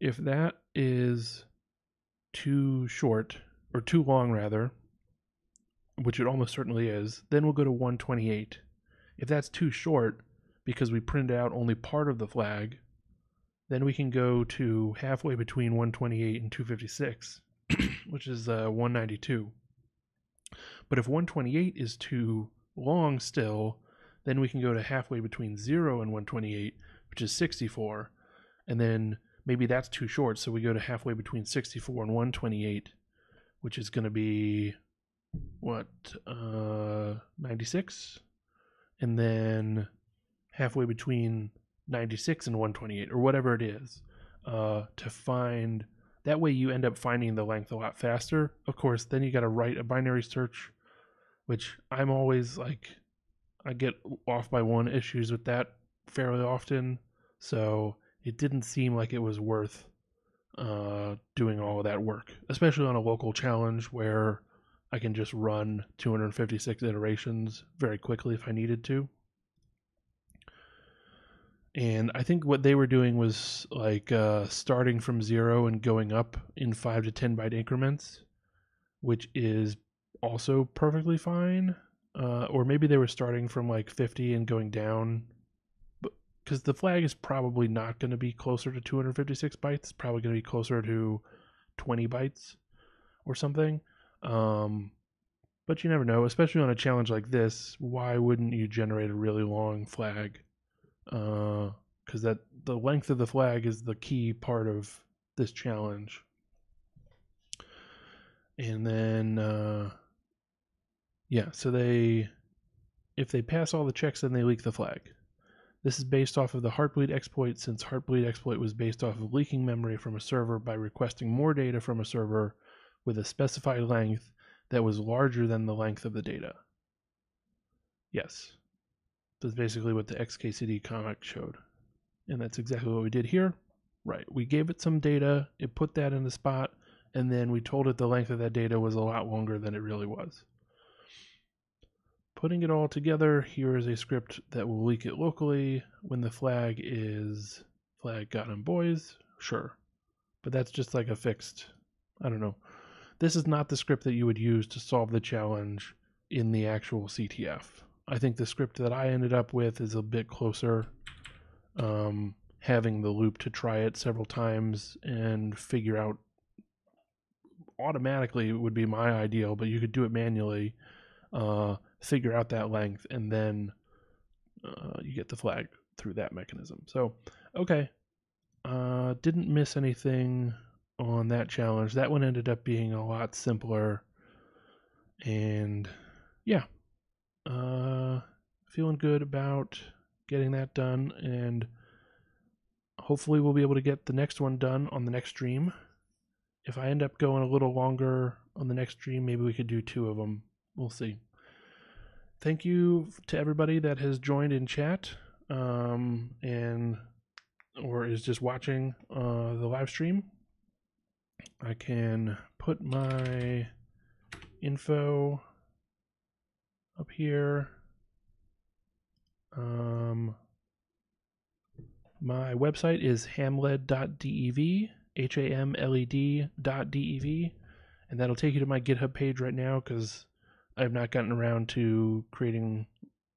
if that is too short or too long rather which it almost certainly is then we'll go to 128 if that's too short because we printed out only part of the flag then we can go to halfway between 128 and 256 which is uh, 192 but if 128 is too long still then we can go to halfway between 0 and 128 which is 64 and then maybe that's too short so we go to halfway between 64 and 128 which is going to be what uh 96 and then halfway between 96 and 128 or whatever it is uh to find that way you end up finding the length a lot faster. Of course then you got to write a binary search which i'm always like i get off by one issues with that fairly often. So it didn't seem like it was worth uh doing all of that work especially on a local challenge where i can just run 256 iterations very quickly if i needed to and I think what they were doing was like uh, starting from zero and going up in five to ten byte increments, which is also perfectly fine. Uh, or maybe they were starting from like 50 and going down, because the flag is probably not going to be closer to 256 bytes. It's probably going to be closer to 20 bytes or something. Um, but you never know, especially on a challenge like this. Why wouldn't you generate a really long flag? because that the length of the flag is the key part of this challenge. And then, uh, yeah, so they, if they pass all the checks, then they leak the flag. This is based off of the Heartbleed exploit, since Heartbleed exploit was based off of leaking memory from a server by requesting more data from a server with a specified length that was larger than the length of the data. Yes, that's basically what the XKCD comic showed. And that's exactly what we did here. Right. We gave it some data, it put that in the spot, and then we told it the length of that data was a lot longer than it really was. Putting it all together, here is a script that will leak it locally when the flag is flag got on boys. Sure. But that's just like a fixed, I don't know. This is not the script that you would use to solve the challenge in the actual CTF. I think the script that I ended up with is a bit closer. Um, having the loop to try it several times and figure out automatically would be my ideal, but you could do it manually, uh, figure out that length, and then uh, you get the flag through that mechanism. So, okay, uh, didn't miss anything on that challenge. That one ended up being a lot simpler, and yeah, uh, feeling good about getting that done, and hopefully we'll be able to get the next one done on the next stream. If I end up going a little longer on the next stream, maybe we could do two of them. We'll see. Thank you to everybody that has joined in chat um, and or is just watching uh, the live stream. I can put my info up here. Um, my website is hamled.dev, H A M L E D dot dev, and that'll take you to my GitHub page right now because I've not gotten around to creating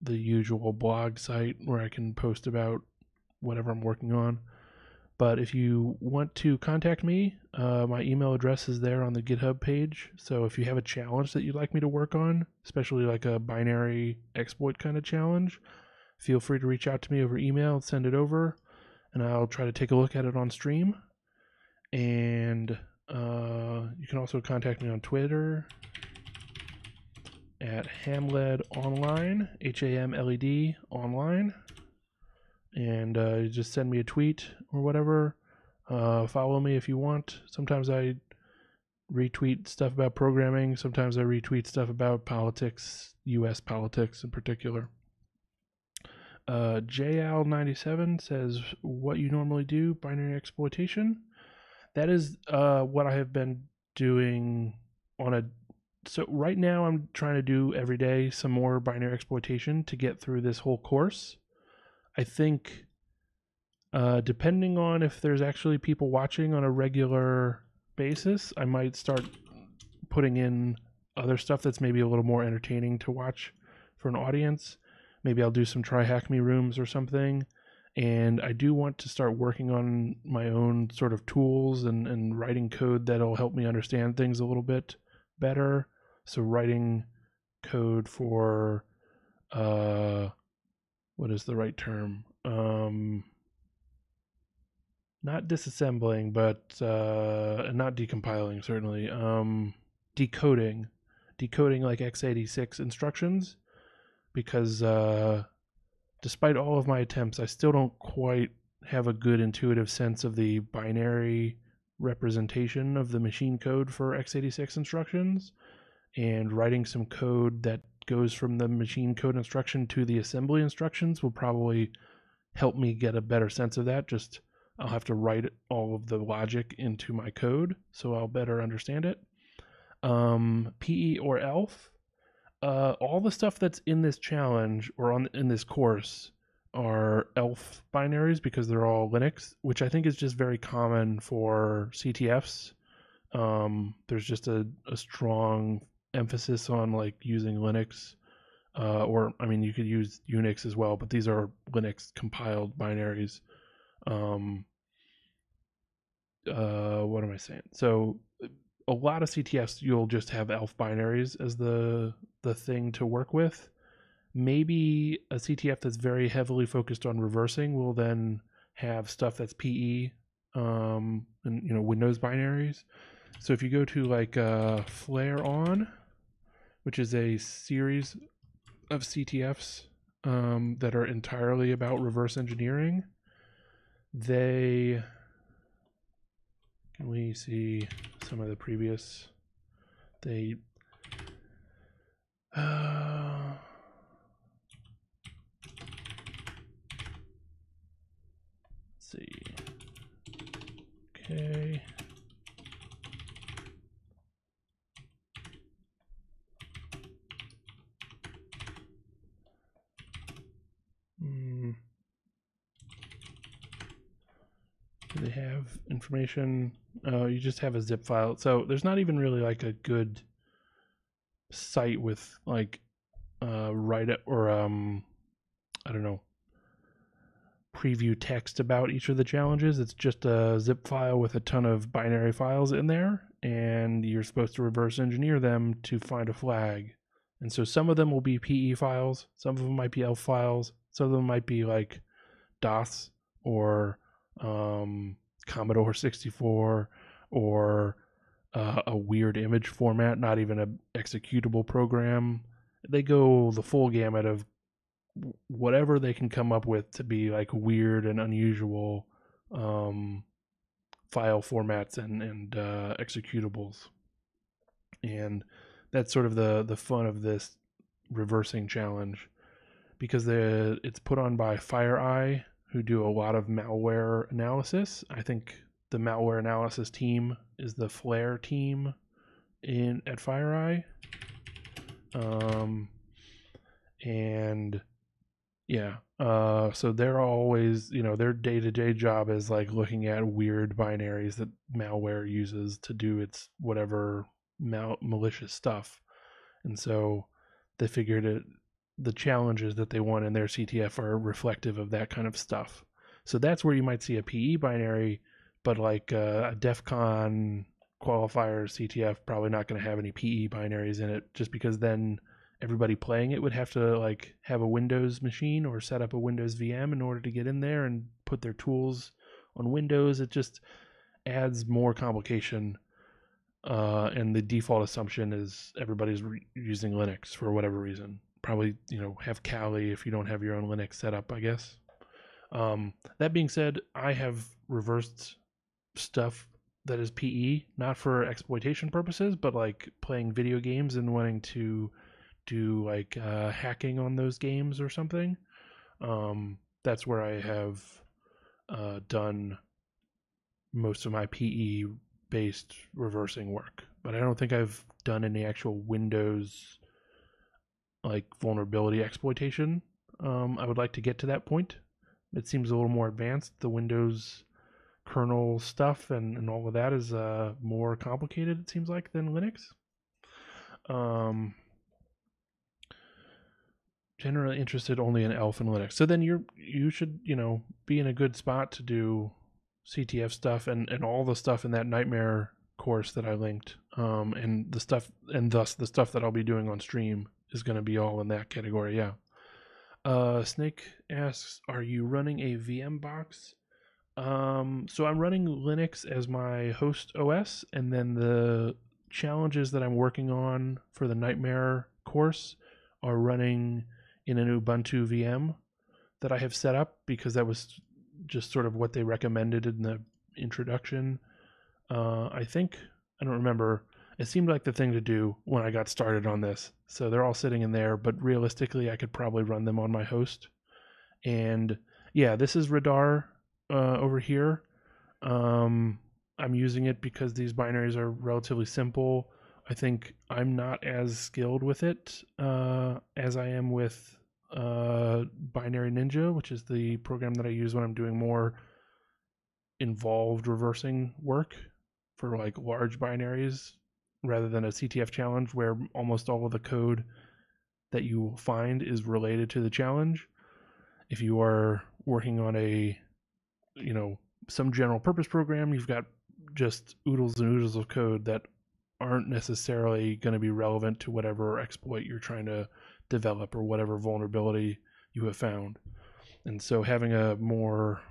the usual blog site where I can post about whatever I'm working on. But if you want to contact me, uh, my email address is there on the GitHub page. So if you have a challenge that you'd like me to work on, especially like a binary exploit kind of challenge, feel free to reach out to me over email, send it over, and I'll try to take a look at it on stream. And uh, you can also contact me on Twitter at Hamled Online, H A M L E D Online and uh, just send me a tweet or whatever. Uh, follow me if you want. Sometimes I retweet stuff about programming. Sometimes I retweet stuff about politics, U.S. politics in particular. Uh, JAL97 says, What you normally do, binary exploitation. That is uh, what I have been doing on a. So, right now, I'm trying to do every day some more binary exploitation to get through this whole course. I think, uh, depending on if there's actually people watching on a regular basis, I might start putting in other stuff that's maybe a little more entertaining to watch for an audience. Maybe I'll do some try hack me rooms or something. And I do want to start working on my own sort of tools and, and writing code that'll help me understand things a little bit better. So writing code for uh what is the right term? Um, not disassembling, but uh, not decompiling certainly. Um, decoding, decoding like x86 instructions, because uh, despite all of my attempts, I still don't quite have a good intuitive sense of the binary representation of the machine code for x86 instructions and writing some code that goes from the machine code instruction to the assembly instructions will probably help me get a better sense of that. Just i'll have to write all of the logic into my code so i'll better understand it. Um, pe or elf uh, all the stuff that's in this challenge or on in this course are elf binaries because they're all linux which i think is just very common for ctfs um, there's just a, a strong emphasis on like using linux uh, or i mean you could use unix as well but these are linux compiled binaries. Um, uh, what am i saying? So a lot of ctfs you'll just have elf binaries as the the thing to work with. Maybe a ctf that's very heavily focused on reversing will then have stuff that's pe um, and you know windows binaries. So if you go to like uh, Flare-On which is a series of ctfs um, that are entirely about reverse engineering. They can we see some of the previous? They uh, see. Okay Hmm. Do they have information? Oh, you just have a zip file. So there's not even really like a good site with like uh write it or um I don't know preview text about each of the challenges. It's just a zip file with a ton of binary files in there and you're supposed to reverse engineer them to find a flag. And so some of them will be PE files, some of them might be ELF files, some of them might be like DOS or um, Commodore 64 or uh, a weird image format, not even a executable program. They go the full gamut of whatever they can come up with to be like weird and unusual um, file formats and and uh, executables. And that's sort of the the fun of this reversing challenge because the it's put on by FireEye who do a lot of malware analysis. I think the malware analysis team is the Flare team in at FireEye. Um, and yeah, uh, so they're always, you know, their day to day job is like looking at weird binaries that malware uses to do its whatever mal- malicious stuff. And so they figured it the challenges that they want in their CTF are reflective of that kind of stuff. So that's where you might see a PE binary, but like uh, a DEF CON qualifier CTF probably not going to have any PE binaries in it, just because then everybody playing it would have to like have a Windows machine or set up a Windows VM in order to get in there and put their tools on Windows. It just adds more complication. Uh, and the default assumption is everybody's re- using Linux for whatever reason probably you know have Kali if you don't have your own Linux setup, I guess. Um, that being said, I have reversed stuff that is PE, not for exploitation purposes, but like playing video games and wanting to do like uh, hacking on those games or something. Um, that's where I have uh, done most of my PE based reversing work, but I don't think I've done any actual Windows like vulnerability exploitation. Um, I would like to get to that point. It seems a little more advanced. The Windows kernel stuff and, and all of that is uh, more complicated, it seems like, than Linux. Um, generally interested only in ELF and Linux. So then you're you should, you know, be in a good spot to do CTF stuff and, and all the stuff in that nightmare course that I linked. Um, and the stuff and thus the stuff that I'll be doing on stream is going to be all in that category. Yeah. Uh, Snake asks, "Are you running a VM box?" Um, so I'm running Linux as my host OS, and then the challenges that I'm working on for the Nightmare course are running in an Ubuntu VM that I have set up because that was just sort of what they recommended in the introduction. Uh, I think, I don't remember, it seemed like the thing to do when I got started on this. So they're all sitting in there, but realistically, I could probably run them on my host. And yeah, this is radare uh, over here. Um, I'm using it because these binaries are relatively simple. I think I'm not as skilled with it uh, as I am with uh, Binary Ninja, which is the program that I use when I'm doing more involved reversing work for like large binaries rather than a CTF challenge where almost all of the code that you find is related to the challenge. If you are working on a, you know, some general purpose program, you've got just oodles and oodles of code that aren't necessarily going to be relevant to whatever exploit you're trying to develop or whatever vulnerability you have found. And so having a more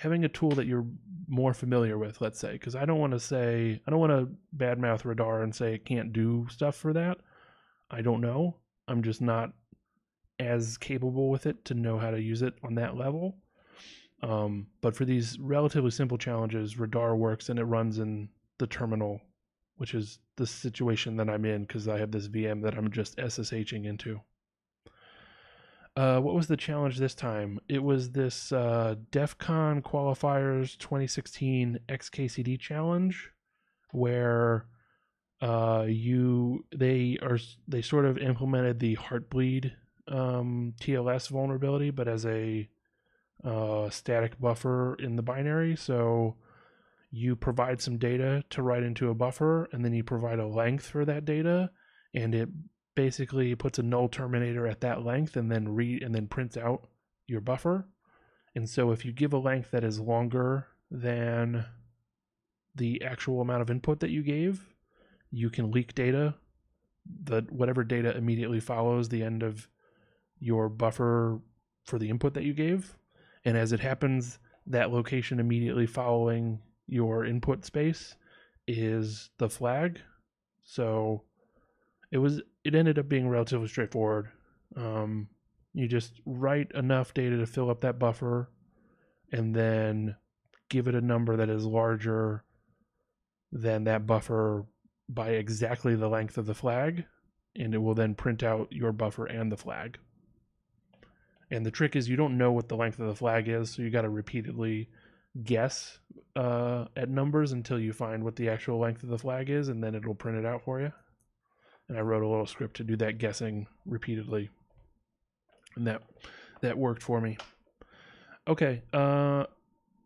having a tool that you're more familiar with, let's say, because I don't want to say I don't want to badmouth radare and say it can't do stuff for that. I don't know. I'm just not as capable with it to know how to use it on that level. Um, but for these relatively simple challenges, radare works and it runs in the terminal, which is the situation that I'm in because I have this VM that I'm just SSHing into. Uh, what was the challenge this time? It was this uh, DEF CON qualifiers 2016 XKCD challenge, where uh, you they are they sort of implemented the Heartbleed um, TLS vulnerability, but as a uh, static buffer in the binary. So you provide some data to write into a buffer, and then you provide a length for that data, and it basically puts a null terminator at that length, and then read and then prints out your buffer. And so if you give a length that is longer than the actual amount of input that you gave, you can leak data. The whatever data immediately follows the end of your buffer for the input that you gave. And as it happens, that location immediately following your input space is the flag. So it was it ended up being relatively straightforward. Um, you just write enough data to fill up that buffer and then give it a number that is larger than that buffer by exactly the length of the flag and it will then print out your buffer and the flag. And the trick is you don't know what the length of the flag is, so you got to repeatedly guess uh, at numbers until you find what the actual length of the flag is, and then it'll print it out for you. And I wrote a little script to do that guessing repeatedly, and that that worked for me. Okay, uh,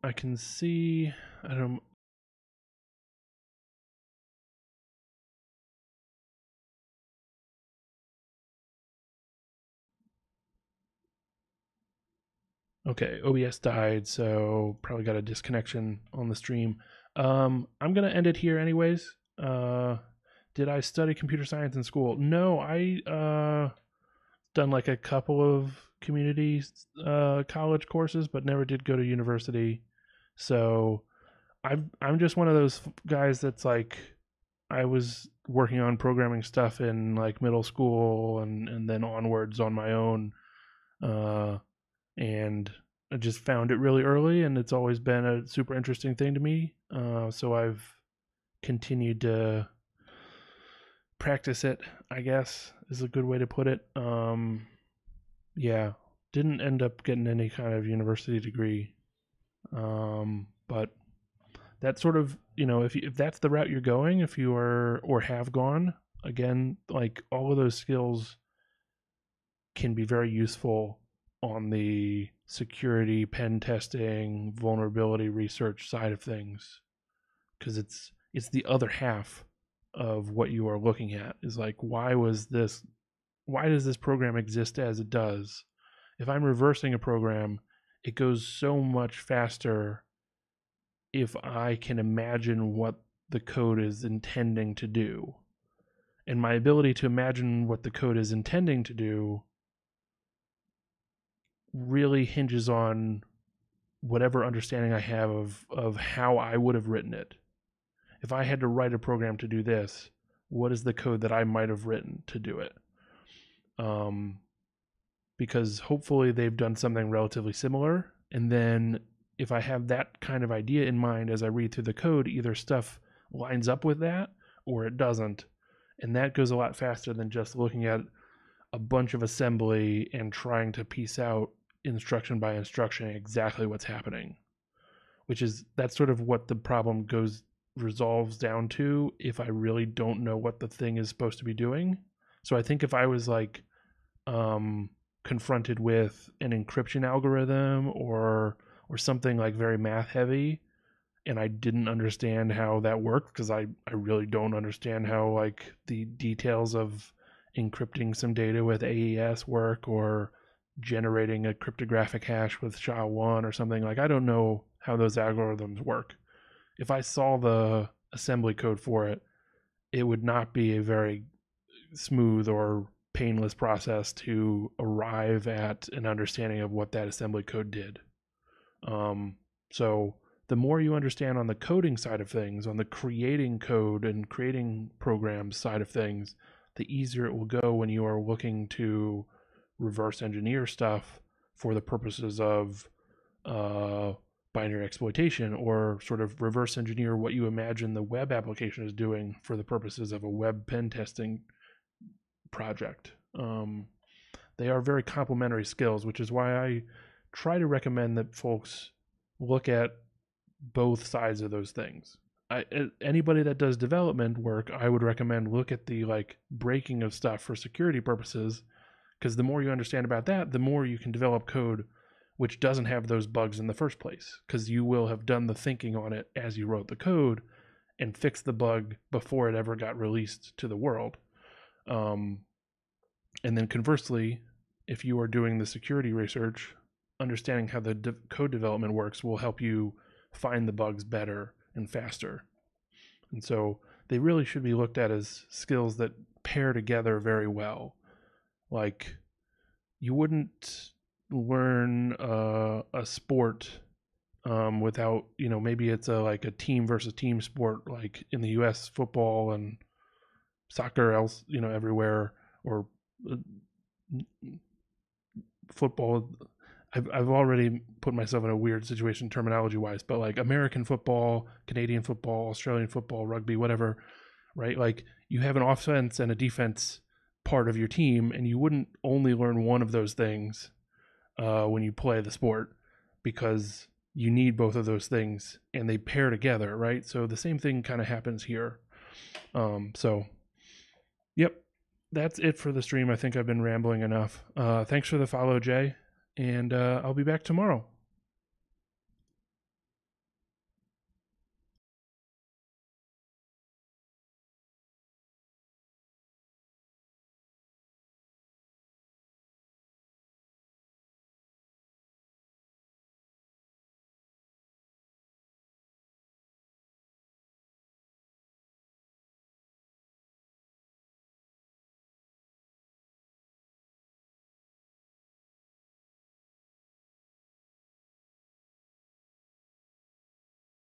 I can see. I don't. Okay, OBS died, so probably got a disconnection on the stream. Um, I'm gonna end it here, anyways. Uh, did I study computer science in school? No, I uh, done like a couple of community uh, college courses, but never did go to university. So I'm I'm just one of those guys that's like I was working on programming stuff in like middle school and and then onwards on my own. Uh, and I just found it really early, and it's always been a super interesting thing to me. Uh, so I've continued to practice it. I guess is a good way to put it. Um, yeah, didn't end up getting any kind of university degree, um, but that sort of you know if you, if that's the route you're going, if you are or have gone, again, like all of those skills can be very useful on the security, pen testing, vulnerability research side of things because it's it's the other half of what you are looking at is like why was this why does this program exist as it does? If I'm reversing a program, it goes so much faster if I can imagine what the code is intending to do. And my ability to imagine what the code is intending to do really hinges on whatever understanding I have of of how I would have written it. If I had to write a program to do this, what is the code that I might have written to do it. Um, because hopefully they've done something relatively similar. And then if I have that kind of idea in mind as I read through the code, either stuff lines up with that or it doesn't. And that goes a lot faster than just looking at a bunch of assembly and trying to piece out instruction by instruction exactly what's happening. Which is that's sort of what the problem goes resolves down to if I really don't know what the thing is supposed to be doing. So I think if I was like um confronted with an encryption algorithm or or something like very math heavy and I didn't understand how that worked because I, I really don't understand how like the details of encrypting some data with AES work or generating a cryptographic hash with SHA-1 or something like I don't know how those algorithms work. If I saw the assembly code for it, it would not be a very smooth or painless process to arrive at an understanding of what that assembly code did. Um, so the more you understand on the coding side of things, on the creating code and creating programs side of things, the easier it will go when you are looking to reverse engineer stuff for the purposes of uh, binary exploitation or sort of reverse engineer what you imagine the web application is doing for the purposes of a web pen testing project. Um, they are very complementary skills, which is why I try to recommend that folks look at both sides of those things. I, anybody that does development work, I would recommend look at the like breaking of stuff for security purposes, because the more you understand about that, the more you can develop code which doesn't have those bugs in the first place, because you will have done the thinking on it as you wrote the code and fixed the bug before it ever got released to the world. Um, and then conversely, if you are doing the security research, understanding how the de- code development works will help you find the bugs better and faster. And so they really should be looked at as skills that pair together very well. Like you wouldn't learn uh, a sport um, without, you know, maybe it's a like a team versus team sport, like in the U.S. football and soccer, else you know, everywhere, or uh, football I've I've already put myself in a weird situation terminology wise, but like American football, Canadian football, Australian football, rugby, whatever, right? Like you have an offense and a defense part of your team, and you wouldn't only learn one of those things uh, when you play the sport because you need both of those things and they pair together, right? So the same thing kind of happens here. Um, so, yep, that's it for the stream. I think I've been rambling enough. Uh, thanks for the follow, Jay and uh, I'll be back tomorrow.